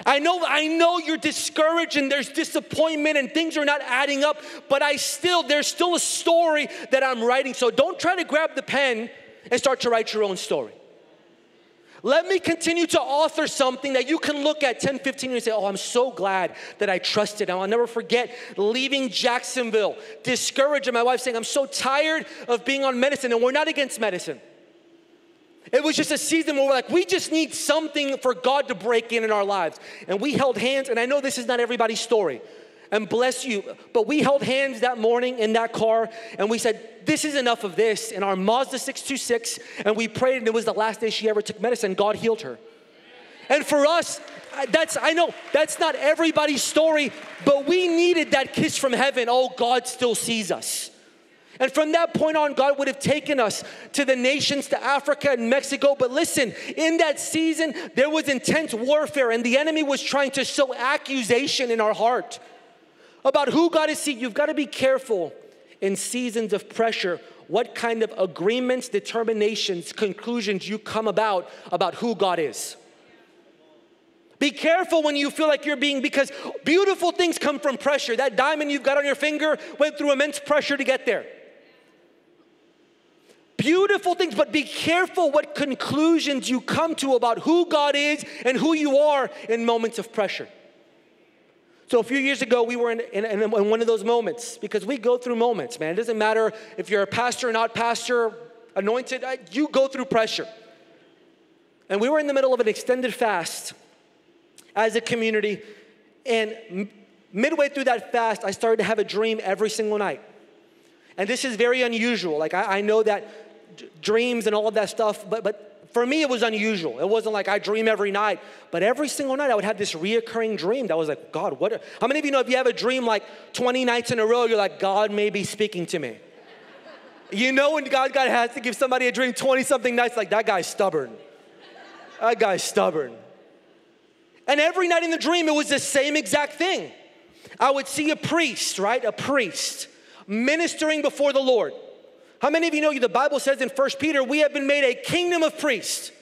I know, I know you're discouraged and there's disappointment and things are not adding up, but I still, there's still a story that I'm writing. So don't try to grab the pen and start to write your own story. Let me continue to author something that you can look at 10, 15 years and say, Oh, I'm so glad that I trusted. I'll never forget leaving Jacksonville, discouraged, and my wife saying, I'm so tired of being on medicine. And we're not against medicine. It was just a season where we're like, we just need something for God to break in in our lives. And we held hands, and I know this is not everybody's story, and bless you, but we held hands that morning in that car, and we said, this is enough of this, in our Mazda 626, and we prayed, and it was the last day she ever took medicine. God healed her. And for us, that's, I know, that's not everybody's story, but we needed that kiss from heaven. Oh, God still sees us. And from that point on, God would have taken us to the nations, to Africa and Mexico. But listen, in that season, there was intense warfare, and the enemy was trying to sow accusation in our heart about who God is seeing. You've got to be careful in seasons of pressure what kind of agreements, determinations, conclusions you come about about who God is. Be careful when you feel like you're being, because beautiful things come from pressure. That diamond you've got on your finger went through immense pressure to get there. Beautiful things, but be careful what conclusions you come to about who God is and who you are in moments of pressure. So a few years ago, we were in, in, in, one of those moments because we go through moments, man. It doesn't matter if you're a pastor or not pastor, anointed, you go through pressure. And we were in the middle of an extended fast as a community. And midway through that fast, I started to have a dream every single night. And this is very unusual. Like, I, I know that dreams and all of that stuff, but, but for me, it was unusual. It wasn't like I dream every night, but every single night I would have this reoccurring dream that was like, God, what? Are, how many of you know if you have a dream like 20 nights in a row, you're like, God may be speaking to me? you know when God, God has to give somebody a dream 20 something nights, like that guy's stubborn. That guy's stubborn. And every night in the dream, it was the same exact thing. I would see a priest, right? A priest ministering before the Lord. How many of you know you the Bible says in First Peter, we have been made a kingdom of priests,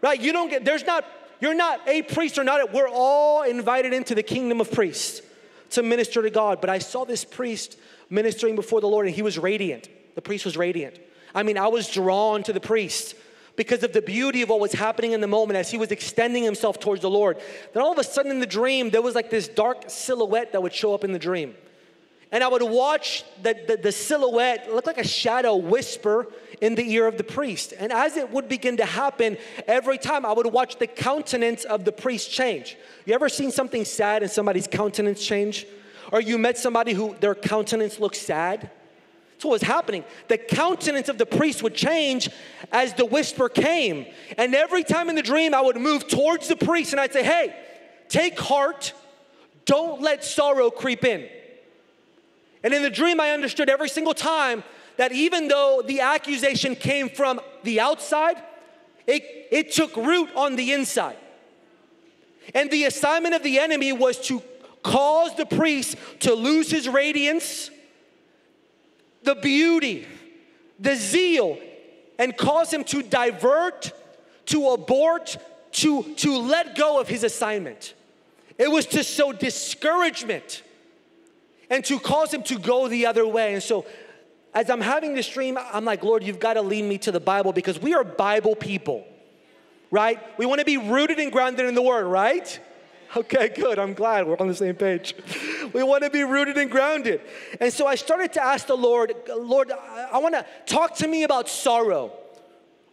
right? You don't get, there's not, you're not a priest or not, we're all invited into the kingdom of priests to minister to God. But I saw this priest ministering before the Lord and he was radiant. The priest was radiant. I mean, I was drawn to the priest because of the beauty of what was happening in the moment as he was extending himself towards the Lord. Then all of a sudden in the dream, there was like this dark silhouette that would show up in the dream. And I would watch the, the, the, silhouette look like a shadow whisper in the ear of the priest. And as it would begin to happen, every time I would watch the countenance of the priest change. You ever seen something sad and somebody's countenance change? Or you met somebody who their countenance looks sad? That's what was happening. The countenance of the priest would change as the whisper came. And every time in the dream, I would move towards the priest and I'd say, Hey, take heart. Don't let sorrow creep in. And in the dream, I understood every single time that even though the accusation came from the outside, it, it took root on the inside. And the assignment of the enemy was to cause the priest to lose his radiance, the beauty, the zeal, and cause him to divert, to abort, to, to let go of his assignment. It was to sow discouragement and to cause him to go the other way. And so, as I'm having this dream, I'm like, Lord, you've got to lead me to the Bible because we are Bible people, right? We want to be rooted and grounded in the Word, right? Okay, good. I'm glad we're on the same page. We want to be rooted and grounded. And so I started to ask the Lord, Lord, I want to talk to me about sorrow.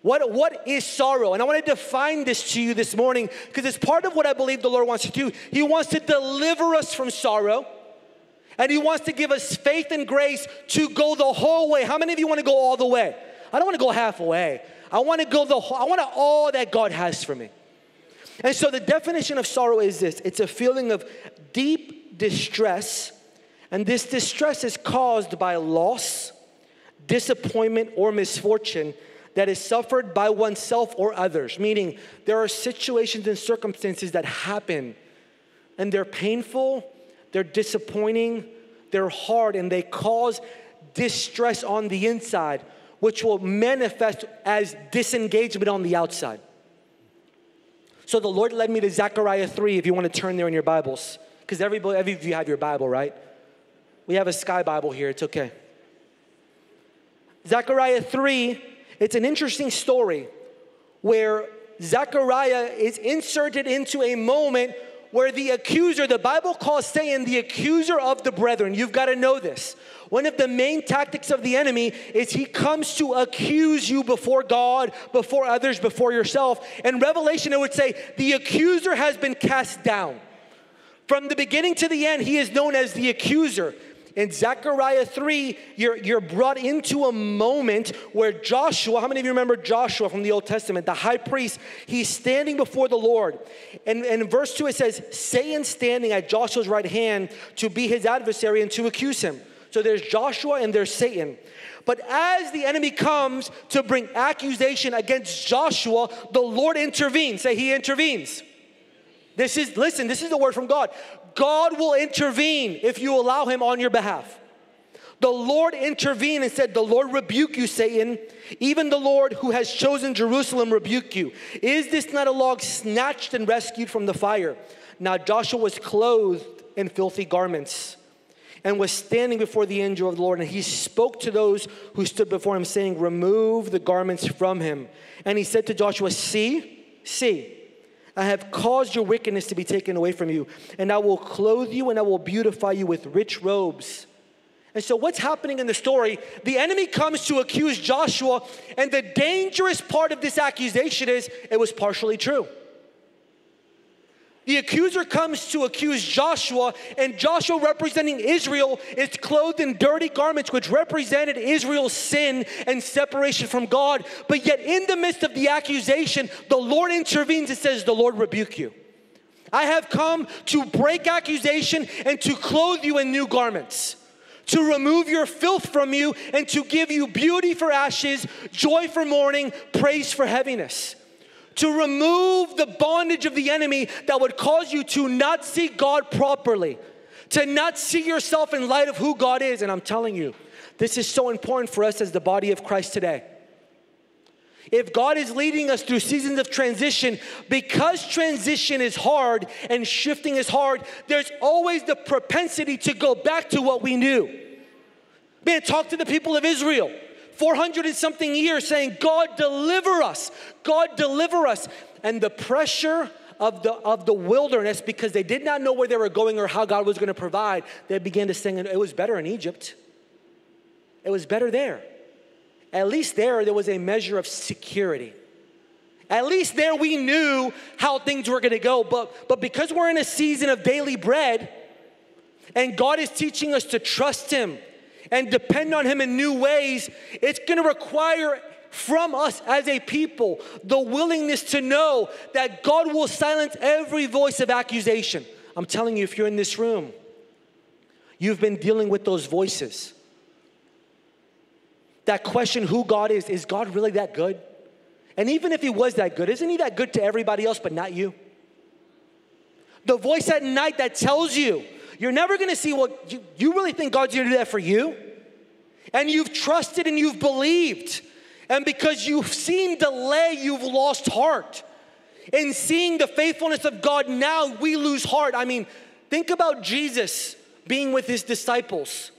What, what is sorrow? And I want to define this to you this morning because it's part of what I believe the Lord wants to do. He wants to deliver us from sorrow. And He wants to give us faith and grace to go the whole way. How many of you want to go all the way? I don't want to go halfway. I want to go the whole, I want all that God has for me. And so the definition of sorrow is this it's a feeling of deep distress, and this distress is caused by loss, disappointment, or misfortune that is suffered by oneself or others. Meaning, there are situations and circumstances that happen, and they're painful, they're disappointing, they're hard, and they cause distress on the inside, which will manifest as disengagement on the outside. So the Lord led me to Zechariah 3, if you want to turn there in your Bibles, because everybody, every of you have your Bible, right? We have a sky Bible here, it's okay. Zechariah 3, it's an interesting story where Zechariah is inserted into a moment where the accuser, the Bible calls Satan the accuser of the brethren. You've got to know this. One of the main tactics of the enemy is he comes to accuse you before God, before others, before yourself. In Revelation, it would say, the accuser has been cast down. From the beginning to the end, he is known as the accuser. In Zechariah 3, you're, you're brought into a moment where Joshua, how many of you remember Joshua from the Old Testament, the high priest, he's standing before the Lord. And, and in verse 2, it says, Satan standing at Joshua's right hand to be his adversary and to accuse him. So there's Joshua and there's Satan. But as the enemy comes to bring accusation against Joshua, the Lord intervenes. Say, He intervenes. This is, listen, this is the word from God. God will intervene if you allow Him on your behalf. The Lord intervened and said, The Lord rebuke you, Satan. Even the Lord who has chosen Jerusalem rebuke you. Is this not a log snatched and rescued from the fire? Now Joshua was clothed in filthy garments and was standing before the angel of the Lord. And he spoke to those who stood before him, saying, Remove the garments from him. And he said to Joshua, See, see, I have caused your wickedness to be taken away from you, and I will clothe you and I will beautify you with rich robes. And so, what's happening in the story? The enemy comes to accuse Joshua, and the dangerous part of this accusation is it was partially true. The accuser comes to accuse Joshua, and Joshua, representing Israel, is clothed in dirty garments, which represented Israel's sin and separation from God. But yet, in the midst of the accusation, the Lord intervenes and says, The Lord rebuke you. I have come to break accusation and to clothe you in new garments to remove your filth from you and to give you beauty for ashes, joy for mourning, praise for heaviness to remove the bondage of the enemy that would cause you to not see God properly, to not see yourself in light of who God is. And I'm telling you, this is so important for us as the body of Christ today. If God is leading us through seasons of transition, because transition is hard and shifting is hard, there's always the propensity to go back to what we knew. Man, talk to the people of Israel. 400 and something years saying, God, deliver us. God, deliver us. And the pressure of the, of the wilderness, because they did not know where they were going or how God was going to provide, they began to sing, it was better in Egypt. It was better there. At least there, there was a measure of security. At least there we knew how things were going to go. But, but because we're in a season of daily bread, and God is teaching us to trust Him, and depend on Him in new ways, it's gonna require from us as a people the willingness to know that God will silence every voice of accusation. I'm telling you, if you're in this room, you've been dealing with those voices. That question, who God is, is God really that good? And even if He was that good, isn't He that good to everybody else but not you? The voice at night that tells you you're never gonna see what you, you really think God's gonna do that for you. And you've trusted and you've believed. And because you've seen delay, you've lost heart. In seeing the faithfulness of God now, we lose heart. I mean, think about Jesus being with his disciples.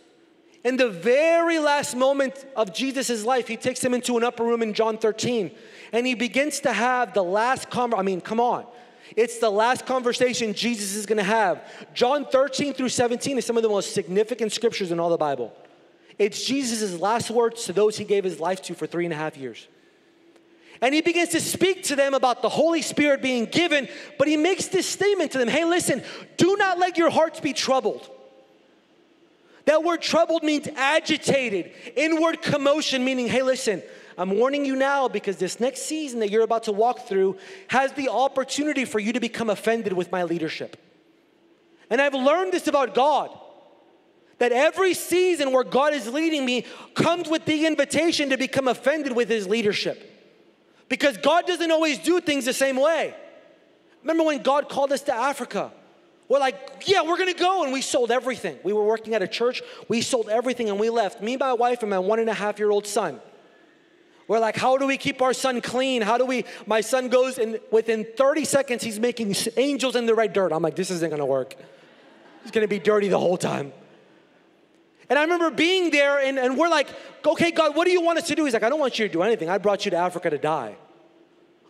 In the very last moment of Jesus' life, he takes them into an upper room in John 13 and he begins to have the last conversation. I mean, come on. It's the last conversation Jesus is going to have. John 13 through 17 is some of the most significant scriptures in all the Bible. It's Jesus' last words to those he gave his life to for three and a half years. And he begins to speak to them about the Holy Spirit being given, but he makes this statement to them hey, listen, do not let your hearts be troubled. That word troubled means agitated, inward commotion, meaning, hey, listen, I'm warning you now because this next season that you're about to walk through has the opportunity for you to become offended with my leadership. And I've learned this about God that every season where God is leading me comes with the invitation to become offended with his leadership. Because God doesn't always do things the same way. Remember when God called us to Africa? We're like, yeah, we're gonna go. And we sold everything. We were working at a church, we sold everything and we left. Me, my wife, and my one and a half year old son. We're like, how do we keep our son clean? How do we? My son goes and within 30 seconds, he's making angels in the red dirt. I'm like, this isn't gonna work. He's gonna be dirty the whole time. And I remember being there and, and we're like, okay, God, what do you want us to do? He's like, I don't want you to do anything. I brought you to Africa to die.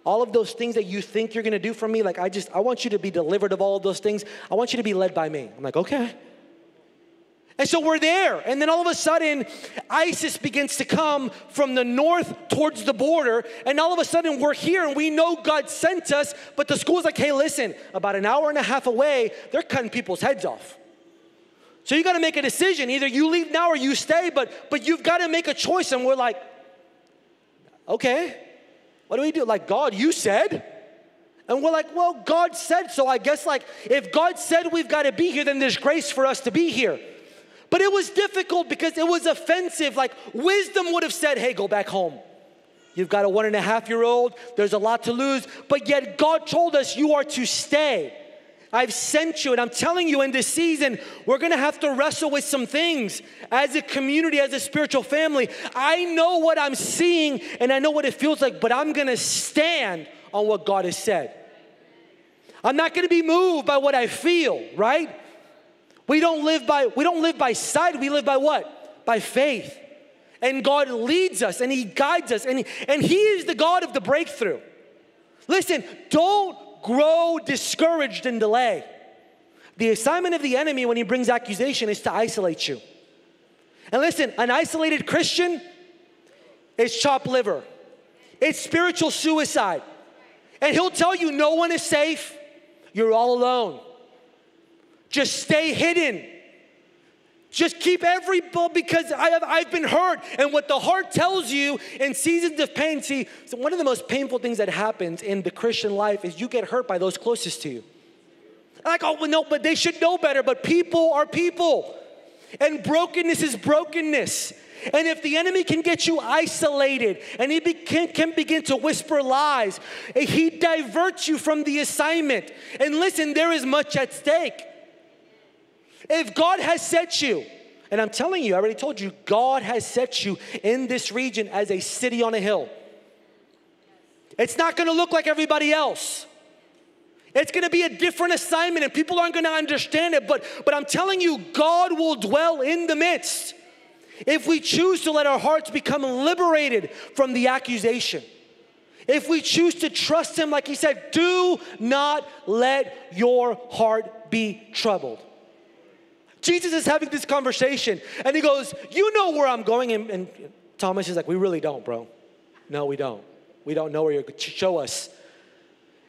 All of those things that you think you're gonna do for me, like I just, I want you to be delivered of all of those things. I want you to be led by me. I'm like, okay. And so we're there. And then all of a sudden, ISIS begins to come from the north towards the border. And all of a sudden, we're here and we know God sent us. But the school's like, hey, listen, about an hour and a half away, they're cutting people's heads off. So you got to make a decision. Either you leave now or you stay, but, but you've got to make a choice. And we're like, okay, what do we do? Like, God, you said. And we're like, well, God said so. I guess, like, if God said we've got to be here, then there's grace for us to be here. But it was difficult because it was offensive. Like wisdom would have said, hey, go back home. You've got a one and a half year old, there's a lot to lose. But yet, God told us you are to stay. I've sent you, and I'm telling you in this season, we're gonna have to wrestle with some things as a community, as a spiritual family. I know what I'm seeing and I know what it feels like, but I'm gonna stand on what God has said. I'm not gonna be moved by what I feel, right? We don't live by we don't live by sight, we live by what? By faith. And God leads us and He guides us, and He, and he is the God of the breakthrough. Listen, don't grow discouraged and delay. The assignment of the enemy when he brings accusation is to isolate you. And listen, an isolated Christian is chopped liver, it's spiritual suicide. And he'll tell you no one is safe, you're all alone. Just stay hidden. Just keep every bull because I have, I've been hurt. And what the heart tells you in seasons of pain, see, so one of the most painful things that happens in the Christian life is you get hurt by those closest to you. Like, oh, well, no, but they should know better. But people are people. And brokenness is brokenness. And if the enemy can get you isolated and he be, can, can begin to whisper lies, he diverts you from the assignment. And listen, there is much at stake. If God has set you, and I'm telling you, I already told you, God has set you in this region as a city on a hill. It's not gonna look like everybody else. It's gonna be a different assignment and people aren't gonna understand it, but, but I'm telling you, God will dwell in the midst if we choose to let our hearts become liberated from the accusation. If we choose to trust Him, like He said, do not let your heart be troubled. Jesus is having this conversation and he goes, You know where I'm going. And, and Thomas is like, We really don't, bro. No, we don't. We don't know where you're going show us.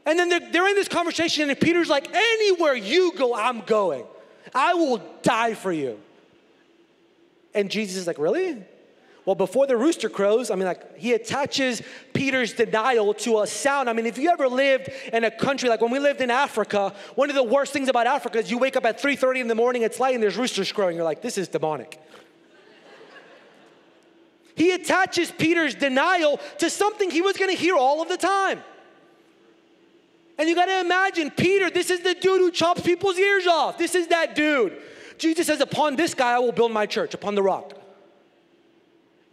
And then they're, they're in this conversation, and Peter's like, Anywhere you go, I'm going. I will die for you. And Jesus is like, Really? Well, before the rooster crows, I mean, like, he attaches Peter's denial to a sound. I mean, if you ever lived in a country, like when we lived in Africa, one of the worst things about Africa is you wake up at 3.30 in the morning, it's light, and there's roosters crowing. You're like, this is demonic. he attaches Peter's denial to something he was gonna hear all of the time. And you gotta imagine, Peter, this is the dude who chops people's ears off. This is that dude. Jesus says, Upon this guy I will build my church, upon the rock.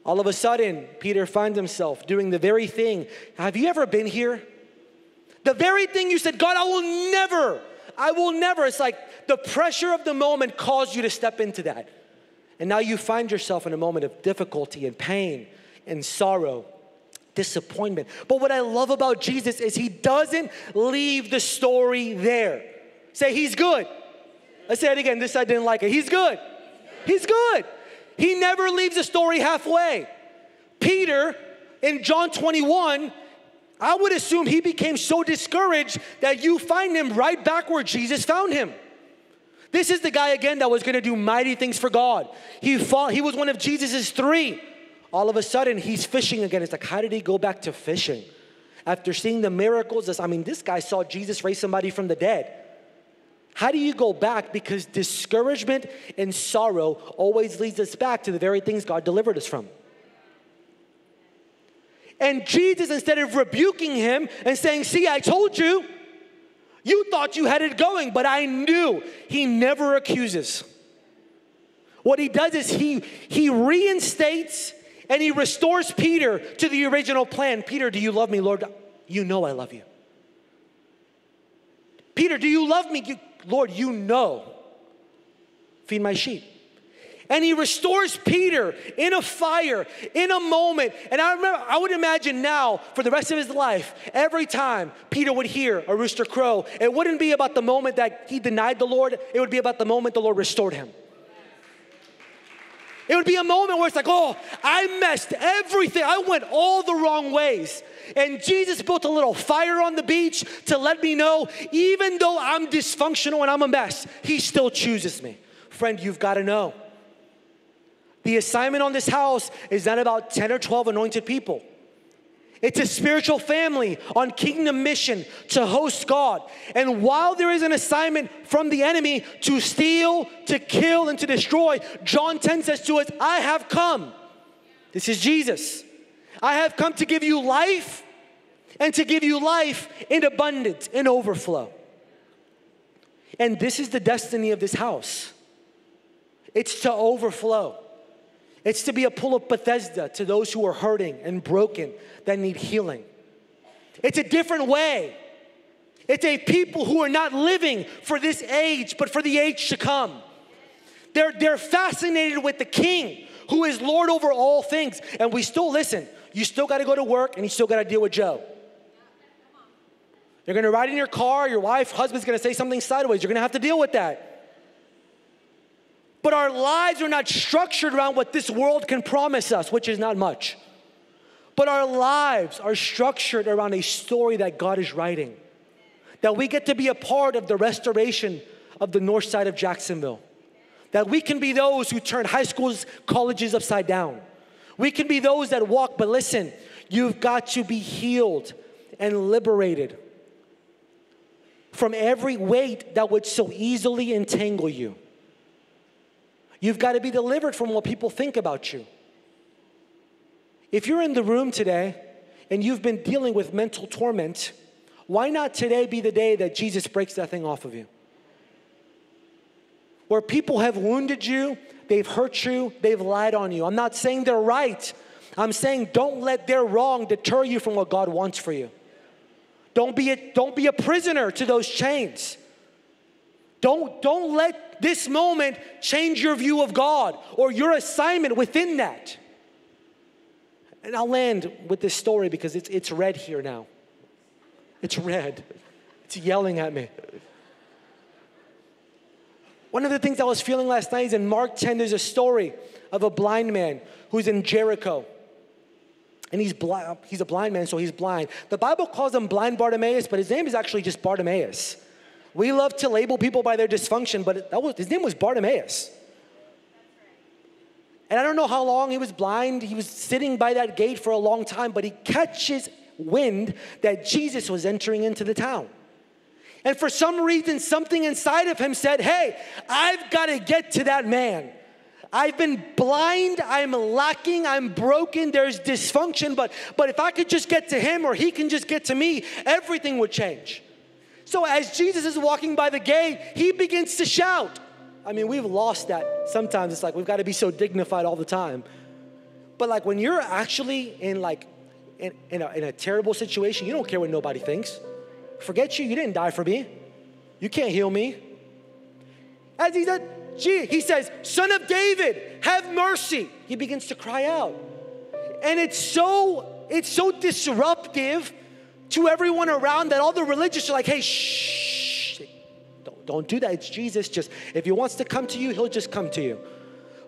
All of a sudden, Peter finds himself doing the very thing. Have you ever been here? The very thing you said, God, I will never, I will never. It's like the pressure of the moment caused you to step into that. And now you find yourself in a moment of difficulty and pain and sorrow, disappointment. But what I love about Jesus is he doesn't leave the story there. Say, he's good. Let's say it again. This I didn't like it. He's good. He's good. He never leaves a story halfway. Peter, in John 21, I would assume he became so discouraged that you find him right back where Jesus found him. This is the guy again that was gonna do mighty things for God. He fought, he was one of Jesus's three. All of a sudden, he's fishing again. It's like, how did he go back to fishing? After seeing the miracles, I mean, this guy saw Jesus raise somebody from the dead. How do you go back? Because discouragement and sorrow always leads us back to the very things God delivered us from. And Jesus, instead of rebuking him and saying, See, I told you, you thought you had it going, but I knew. He never accuses. What he does is he, he reinstates and he restores Peter to the original plan. Peter, do you love me, Lord? You know I love you. Peter, do you love me? You, Lord, you know. Feed my sheep. And he restores Peter in a fire, in a moment. And I remember, I would imagine now, for the rest of his life, every time Peter would hear a rooster crow, it wouldn't be about the moment that he denied the Lord, it would be about the moment the Lord restored him. It would be a moment where it's like, oh, I messed everything. I went all the wrong ways. And Jesus built a little fire on the beach to let me know, even though I'm dysfunctional and I'm a mess, He still chooses me. Friend, you've got to know. The assignment on this house is not about 10 or 12 anointed people. It's a spiritual family on kingdom mission to host God. And while there is an assignment from the enemy to steal, to kill, and to destroy, John 10 says to us, I have come. This is Jesus. I have come to give you life and to give you life in abundance, in overflow. And this is the destiny of this house it's to overflow. It's to be a pool of Bethesda to those who are hurting and broken that need healing. It's a different way. It's a people who are not living for this age, but for the age to come. They're, they're fascinated with the king who is Lord over all things. And we still listen. You still got to go to work and you still got to deal with Joe. You're going to ride in your car, your wife, husband's going to say something sideways. You're going to have to deal with that. But our lives are not structured around what this world can promise us, which is not much. But our lives are structured around a story that God is writing. That we get to be a part of the restoration of the north side of Jacksonville. That we can be those who turn high schools, colleges upside down. We can be those that walk, but listen, you've got to be healed and liberated from every weight that would so easily entangle you. You've got to be delivered from what people think about you. If you're in the room today and you've been dealing with mental torment, why not today be the day that Jesus breaks that thing off of you? Where people have wounded you, they've hurt you, they've lied on you. I'm not saying they're right. I'm saying don't let their wrong deter you from what God wants for you. Don't be a, don't be a prisoner to those chains. Don't, don't let this moment change your view of God or your assignment within that. And I'll land with this story because it's, it's red here now. It's red. It's yelling at me. One of the things I was feeling last night is in Mark 10, there's a story of a blind man who's in Jericho. And he's blind, he's a blind man, so he's blind. The Bible calls him blind Bartimaeus, but his name is actually just Bartimaeus. We love to label people by their dysfunction, but that was, his name was Bartimaeus. And I don't know how long he was blind. He was sitting by that gate for a long time, but he catches wind that Jesus was entering into the town. And for some reason, something inside of him said, Hey, I've got to get to that man. I've been blind, I'm lacking, I'm broken, there's dysfunction, but, but if I could just get to him or he can just get to me, everything would change. So as Jesus is walking by the gate, he begins to shout. I mean, we've lost that. Sometimes it's like we've got to be so dignified all the time. But like when you're actually in like in, in, a, in a terrible situation, you don't care what nobody thinks. Forget you, you didn't die for me. You can't heal me. As he said, gee, he says, Son of David, have mercy. He begins to cry out. And it's so, it's so disruptive to everyone around that all the religious are like, hey, shh, don't, don't do that. It's Jesus. Just if he wants to come to you, he'll just come to you.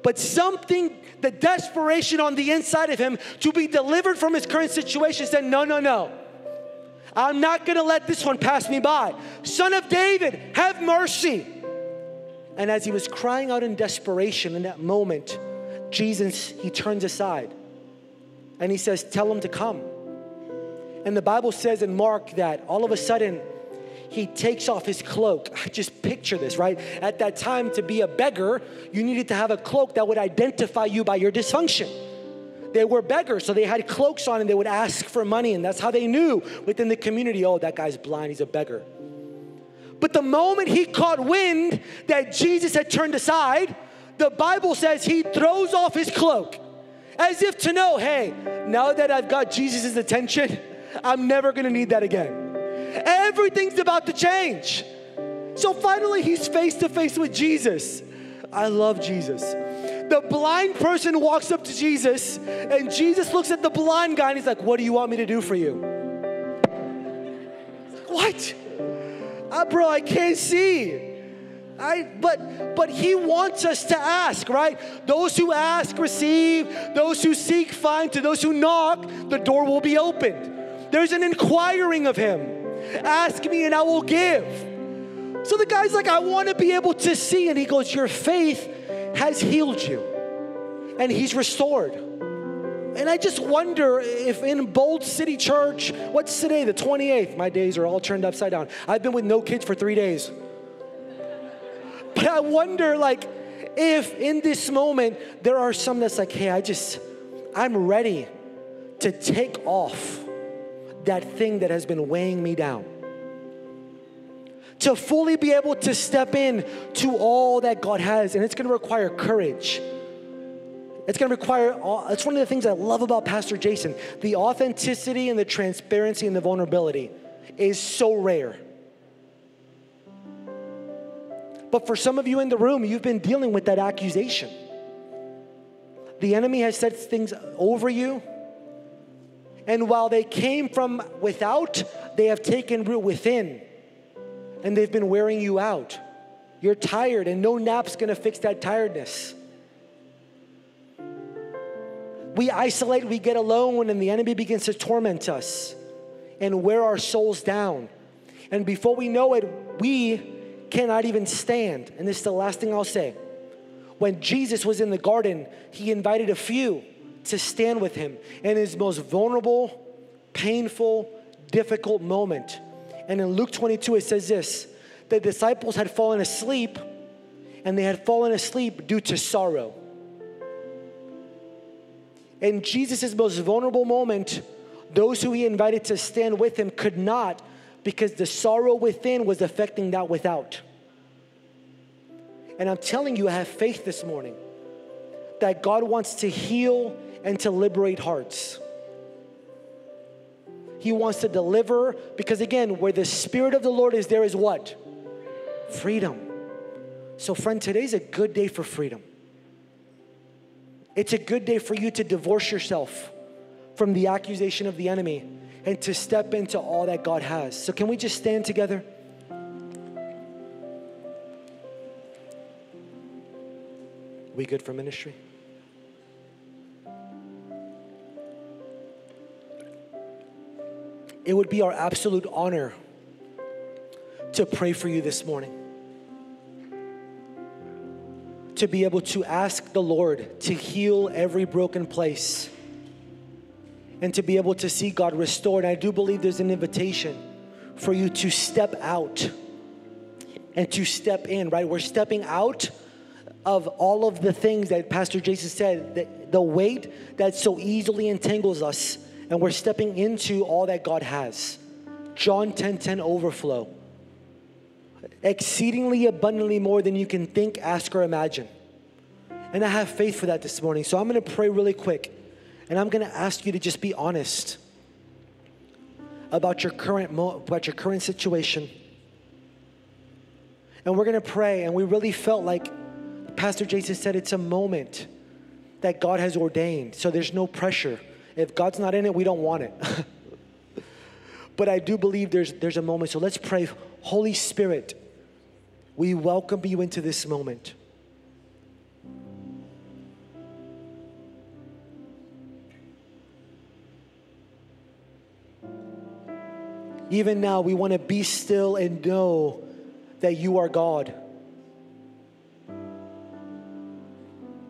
But something, the desperation on the inside of him to be delivered from his current situation said, no, no, no. I'm not gonna let this one pass me by. Son of David, have mercy. And as he was crying out in desperation in that moment, Jesus, he turns aside and he says, Tell him to come. And the Bible says in Mark that all of a sudden he takes off his cloak. Just picture this, right? At that time, to be a beggar, you needed to have a cloak that would identify you by your dysfunction. They were beggars, so they had cloaks on and they would ask for money, and that's how they knew within the community oh, that guy's blind, he's a beggar. But the moment he caught wind that Jesus had turned aside, the Bible says he throws off his cloak as if to know, hey, now that I've got Jesus' attention, I'm never gonna need that again. Everything's about to change. So finally, he's face to face with Jesus. I love Jesus. The blind person walks up to Jesus, and Jesus looks at the blind guy and he's like, What do you want me to do for you? What? Uh, bro, I can't see. I, but but he wants us to ask, right? Those who ask receive, those who seek find, to those who knock, the door will be opened. There's an inquiring of him. Ask me and I will give. So the guy's like, I want to be able to see. And he goes, Your faith has healed you. And he's restored. And I just wonder if in Bold City Church, what's today, the 28th? My days are all turned upside down. I've been with no kids for three days. But I wonder, like, if in this moment there are some that's like, hey, I just, I'm ready to take off that thing that has been weighing me down. To fully be able to step in to all that God has, and it's gonna require courage. It's gonna require, uh, it's one of the things I love about Pastor Jason. The authenticity and the transparency and the vulnerability is so rare. But for some of you in the room, you've been dealing with that accusation. The enemy has said things over you. And while they came from without, they have taken root within. And they've been wearing you out. You're tired, and no nap's gonna fix that tiredness. We isolate, we get alone, and the enemy begins to torment us and wear our souls down. And before we know it, we cannot even stand. And this is the last thing I'll say. When Jesus was in the garden, he invited a few to stand with him in his most vulnerable, painful, difficult moment. And in Luke 22, it says this the disciples had fallen asleep, and they had fallen asleep due to sorrow. In Jesus' most vulnerable moment, those who he invited to stand with him could not because the sorrow within was affecting that without. And I'm telling you, I have faith this morning that God wants to heal and to liberate hearts. He wants to deliver because, again, where the Spirit of the Lord is, there is what? Freedom. So, friend, today's a good day for freedom. It's a good day for you to divorce yourself from the accusation of the enemy and to step into all that God has. So, can we just stand together? We good for ministry? It would be our absolute honor to pray for you this morning. To be able to ask the Lord to heal every broken place and to be able to see God restored. I do believe there's an invitation for you to step out and to step in, right? We're stepping out of all of the things that Pastor Jason said, that the weight that so easily entangles us, and we're stepping into all that God has. John 10 10 overflow. Exceedingly abundantly more than you can think, ask, or imagine. And I have faith for that this morning. So I'm gonna pray really quick. And I'm going to ask you to just be honest about your current about your current situation. And we're going to pray and we really felt like Pastor Jason said it's a moment that God has ordained. So there's no pressure. If God's not in it, we don't want it. but I do believe there's there's a moment. So let's pray. Holy Spirit, we welcome you into this moment. Even now, we want to be still and know that you are God.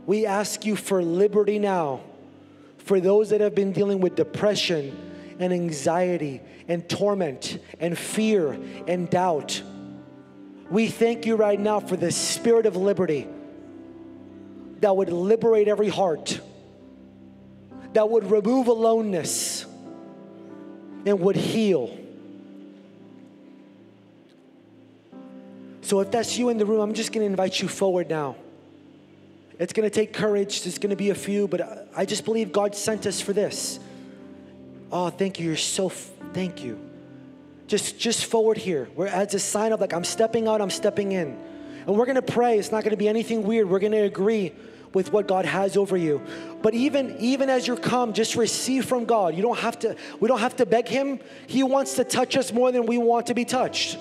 We ask you for liberty now for those that have been dealing with depression and anxiety and torment and fear and doubt. We thank you right now for the spirit of liberty that would liberate every heart, that would remove aloneness and would heal. So if that's you in the room, I'm just going to invite you forward now. It's going to take courage. There's going to be a few, but I just believe God sent us for this. Oh, thank you. You're so, thank you. Just, just forward here. We're as a sign of like, I'm stepping out, I'm stepping in. And we're going to pray. It's not going to be anything weird. We're going to agree with what God has over you. But even even as you come, just receive from God. You don't have to we don't have to beg him. He wants to touch us more than we want to be touched.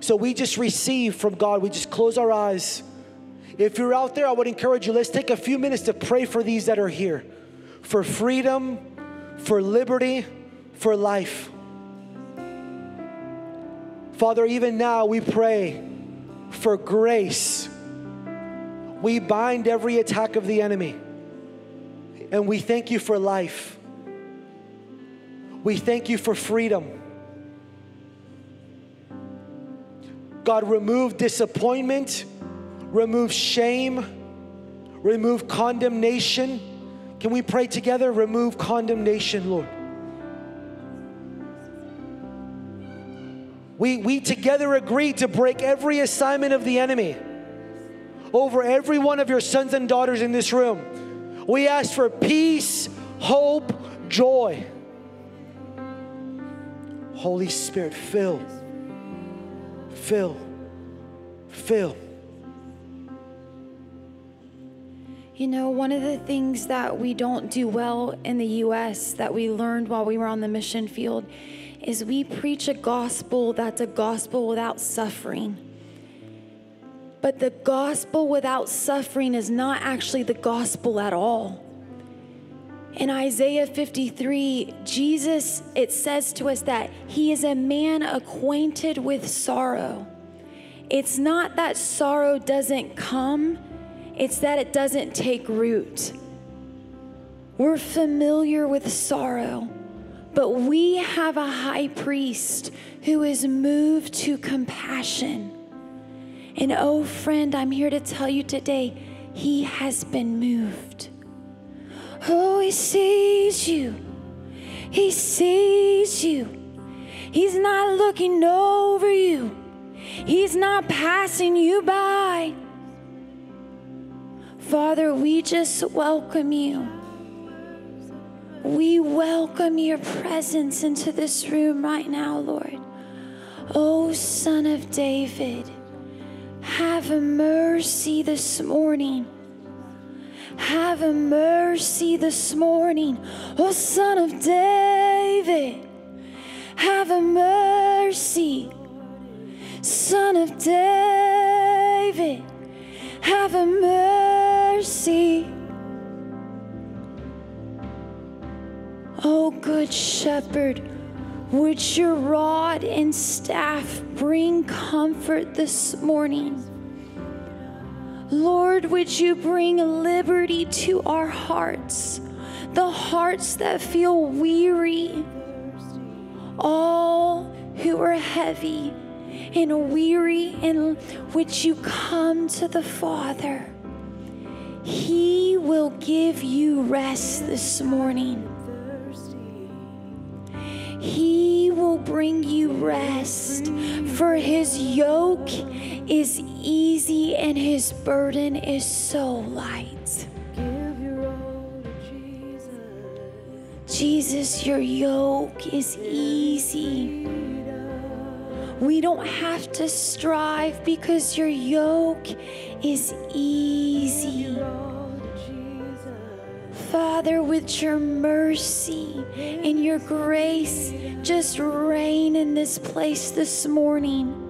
So we just receive from God. We just close our eyes. If you're out there, I would encourage you, let's take a few minutes to pray for these that are here for freedom, for liberty, for life. Father, even now we pray for grace. We bind every attack of the enemy. And we thank you for life. We thank you for freedom. God, remove disappointment, remove shame, remove condemnation. Can we pray together? Remove condemnation, Lord. We, we together agree to break every assignment of the enemy over every one of your sons and daughters in this room. We ask for peace, hope, joy. Holy Spirit, fill, fill, fill. You know, one of the things that we don't do well in the US that we learned while we were on the mission field is we preach a gospel that's a gospel without suffering. But the gospel without suffering is not actually the gospel at all. In Isaiah 53, Jesus, it says to us that he is a man acquainted with sorrow. It's not that sorrow doesn't come, it's that it doesn't take root. We're familiar with sorrow, but we have a high priest who is moved to compassion. And oh, friend, I'm here to tell you today, he has been moved. Oh, he sees you. He sees you. He's not looking over you. He's not passing you by. Father, we just welcome you. We welcome your presence into this room right now, Lord. Oh, Son of David, have a mercy this morning. Have a mercy this morning, oh Son of David. Have a mercy, Son of David. Have mercy. Oh, good shepherd, would your rod and staff bring comfort this morning? Lord, would you bring liberty to our hearts, the hearts that feel weary, all who are heavy and weary, and would you come to the Father? He will give you rest this morning. He will bring you rest, for his yoke is easy and his burden is so light. Jesus, your yoke is easy. We don't have to strive because your yoke is easy. Father, with your mercy and your grace, just reign in this place this morning.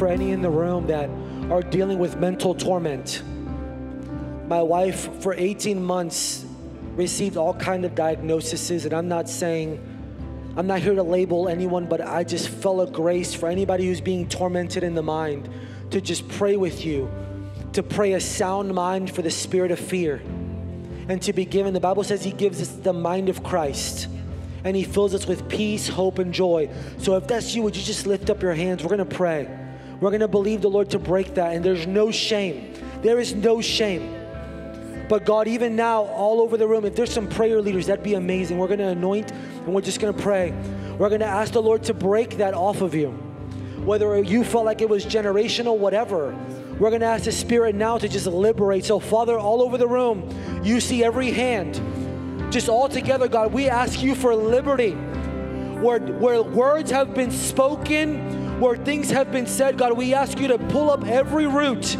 For any in the room that are dealing with mental torment. My wife for 18 months received all kind of diagnoses and I'm not saying I'm not here to label anyone but I just felt a grace for anybody who's being tormented in the mind to just pray with you to pray a sound mind for the spirit of fear and to be given the Bible says he gives us the mind of Christ and he fills us with peace, hope, and joy. So if that's you, would you just lift up your hands? We're gonna pray. We're gonna believe the Lord to break that, and there's no shame. There is no shame. But God, even now, all over the room, if there's some prayer leaders, that'd be amazing. We're gonna anoint and we're just gonna pray. We're going to ask the Lord to break that off of you. Whether you felt like it was generational, whatever, we're going to ask the Spirit now to just liberate. So, Father, all over the room, you see every hand. Just all together, God, we ask you for liberty. Where, where words have been spoken, where things have been said, God, we ask you to pull up every root,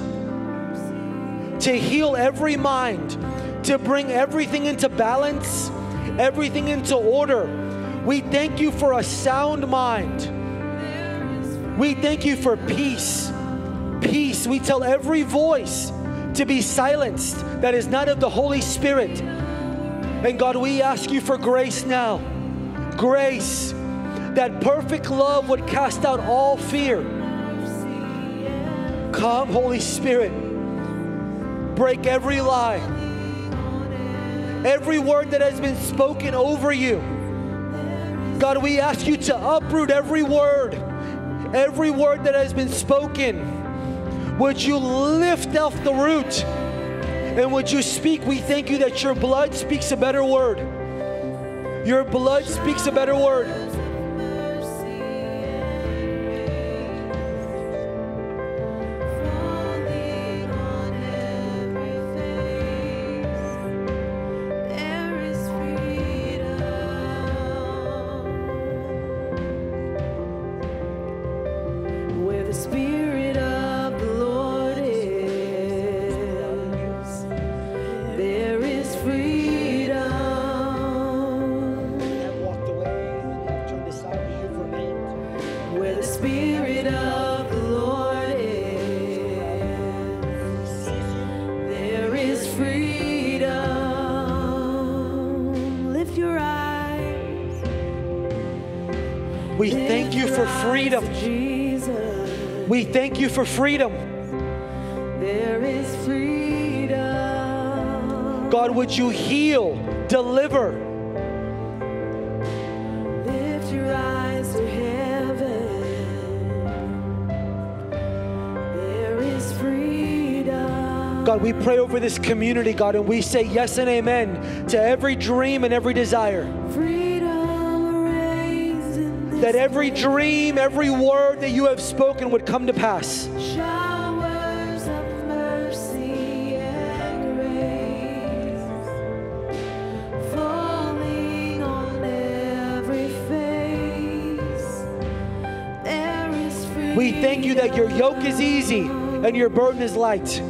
to heal every mind, to bring everything into balance, everything into order. We thank you for a sound mind. We thank you for peace. Peace. We tell every voice to be silenced that is not of the Holy Spirit. And God, we ask you for grace now. Grace. That perfect love would cast out all fear. Come, Holy Spirit. Break every lie. Every word that has been spoken over you. God, we ask you to uproot every word, every word that has been spoken. Would you lift off the root? And would you speak? We thank you that your blood speaks a better word. Your blood speaks a better word. For freedom. there is freedom. God, would you heal, deliver? Lift your eyes to heaven. There is freedom. God, we pray over this community, God, and we say yes and amen to every dream and every desire. That every dream, every word that you have spoken would come to pass. showers of mercy and grace falling on every face. There is freedom. We thank you that your yoke is easy and your burden is light.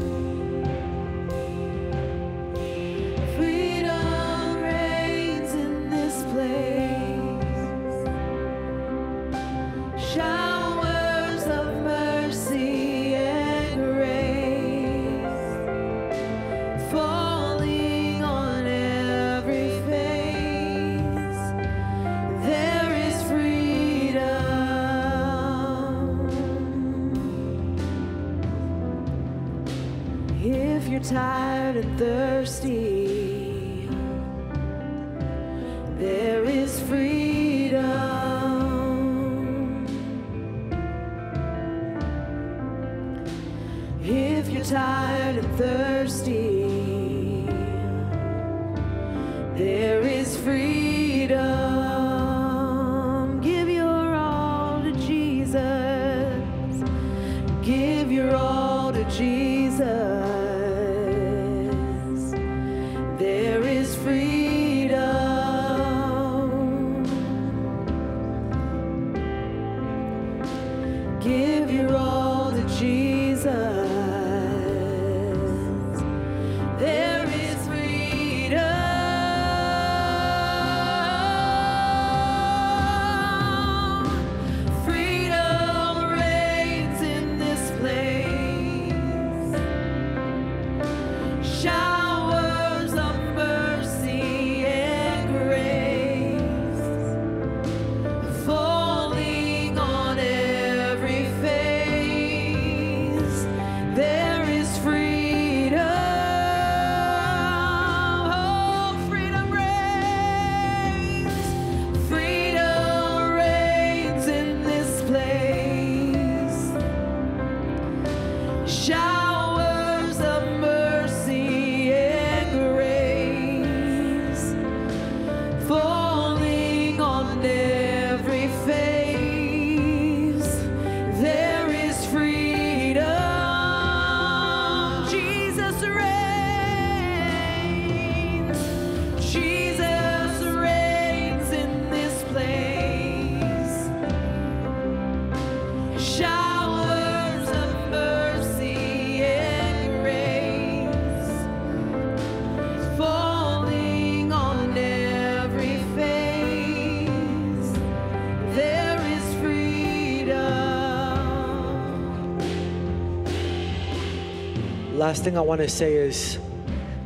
Last thing I want to say is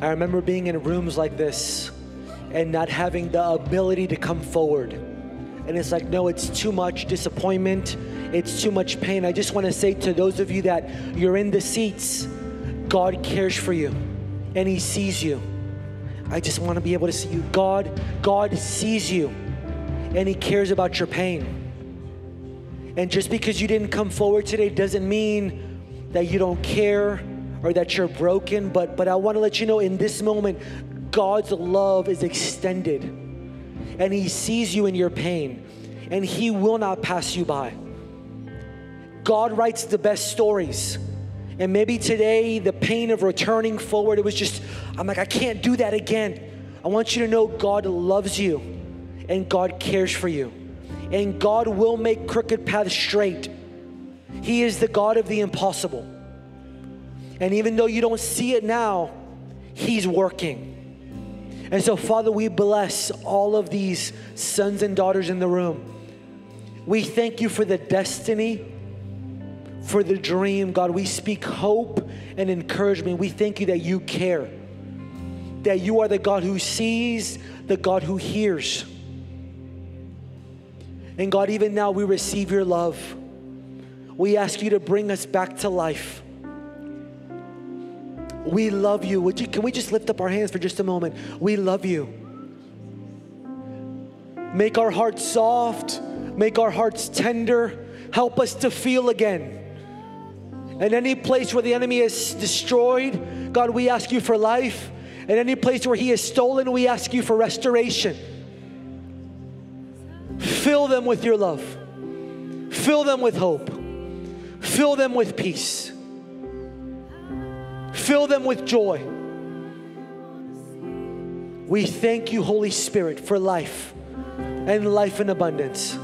I remember being in rooms like this and not having the ability to come forward. And it's like, no, it's too much disappointment, it's too much pain. I just want to say to those of you that you're in the seats, God cares for you and He sees you. I just want to be able to see you. God, God sees you and He cares about your pain. And just because you didn't come forward today doesn't mean that you don't care or that you're broken, but but I want to let you know in this moment God's love is extended. And he sees you in your pain and he will not pass you by. God writes the best stories. And maybe today, the pain of returning forward, it was just, I'm like, I can't do that again. I want you to know God loves you and God cares for you. And God will make crooked paths straight. He is the God of the impossible. And even though you don't see it now, He's working. And so, Father, we bless all of these sons and daughters in the room. We thank you for the destiny, for the dream. God, we speak hope and encouragement. We thank you that you care, that you are the God who sees, the God who hears. And God, even now we receive your love. We ask you to bring us back to life. We love you. Would you. Can we just lift up our hands for just a moment? We love you. Make our hearts soft, make our hearts tender. Help us to feel again. And any place where the enemy is destroyed, God, we ask you for life. And any place where he is stolen, we ask you for restoration. Fill them with your love. Fill them with hope. Fill them with peace. Fill them with joy. We thank you, Holy Spirit, for life and life in abundance.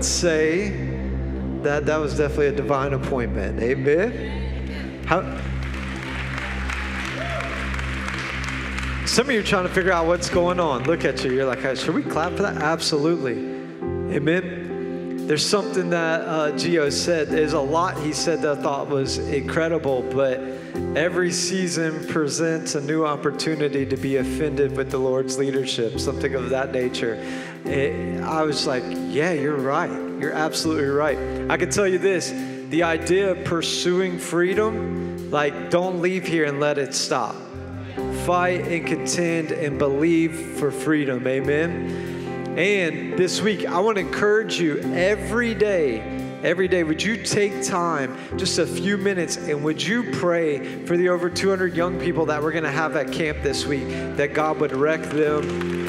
Would say that that was definitely a divine appointment. Amen. How, some of you are trying to figure out what's going on. Look at you. You're like, should we clap for that? Absolutely. Amen. There's something that uh, Gio said. There's a lot he said that I thought was incredible, but every season presents a new opportunity to be offended with the Lord's leadership, something of that nature. It, I was like, yeah, you're right. You're absolutely right. I can tell you this the idea of pursuing freedom, like, don't leave here and let it stop. Fight and contend and believe for freedom. Amen. And this week, I want to encourage you every day, every day, would you take time, just a few minutes, and would you pray for the over 200 young people that we're going to have at camp this week, that God would wreck them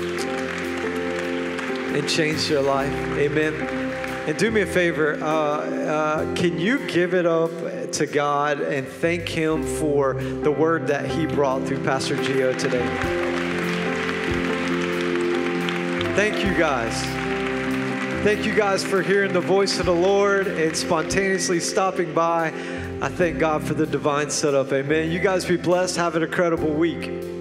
and change their life? Amen. And do me a favor, uh, uh, can you give it up to God and thank Him for the word that He brought through Pastor Gio today? Thank you guys. Thank you guys for hearing the voice of the Lord and spontaneously stopping by. I thank God for the divine setup. Amen. You guys be blessed. Have an incredible week.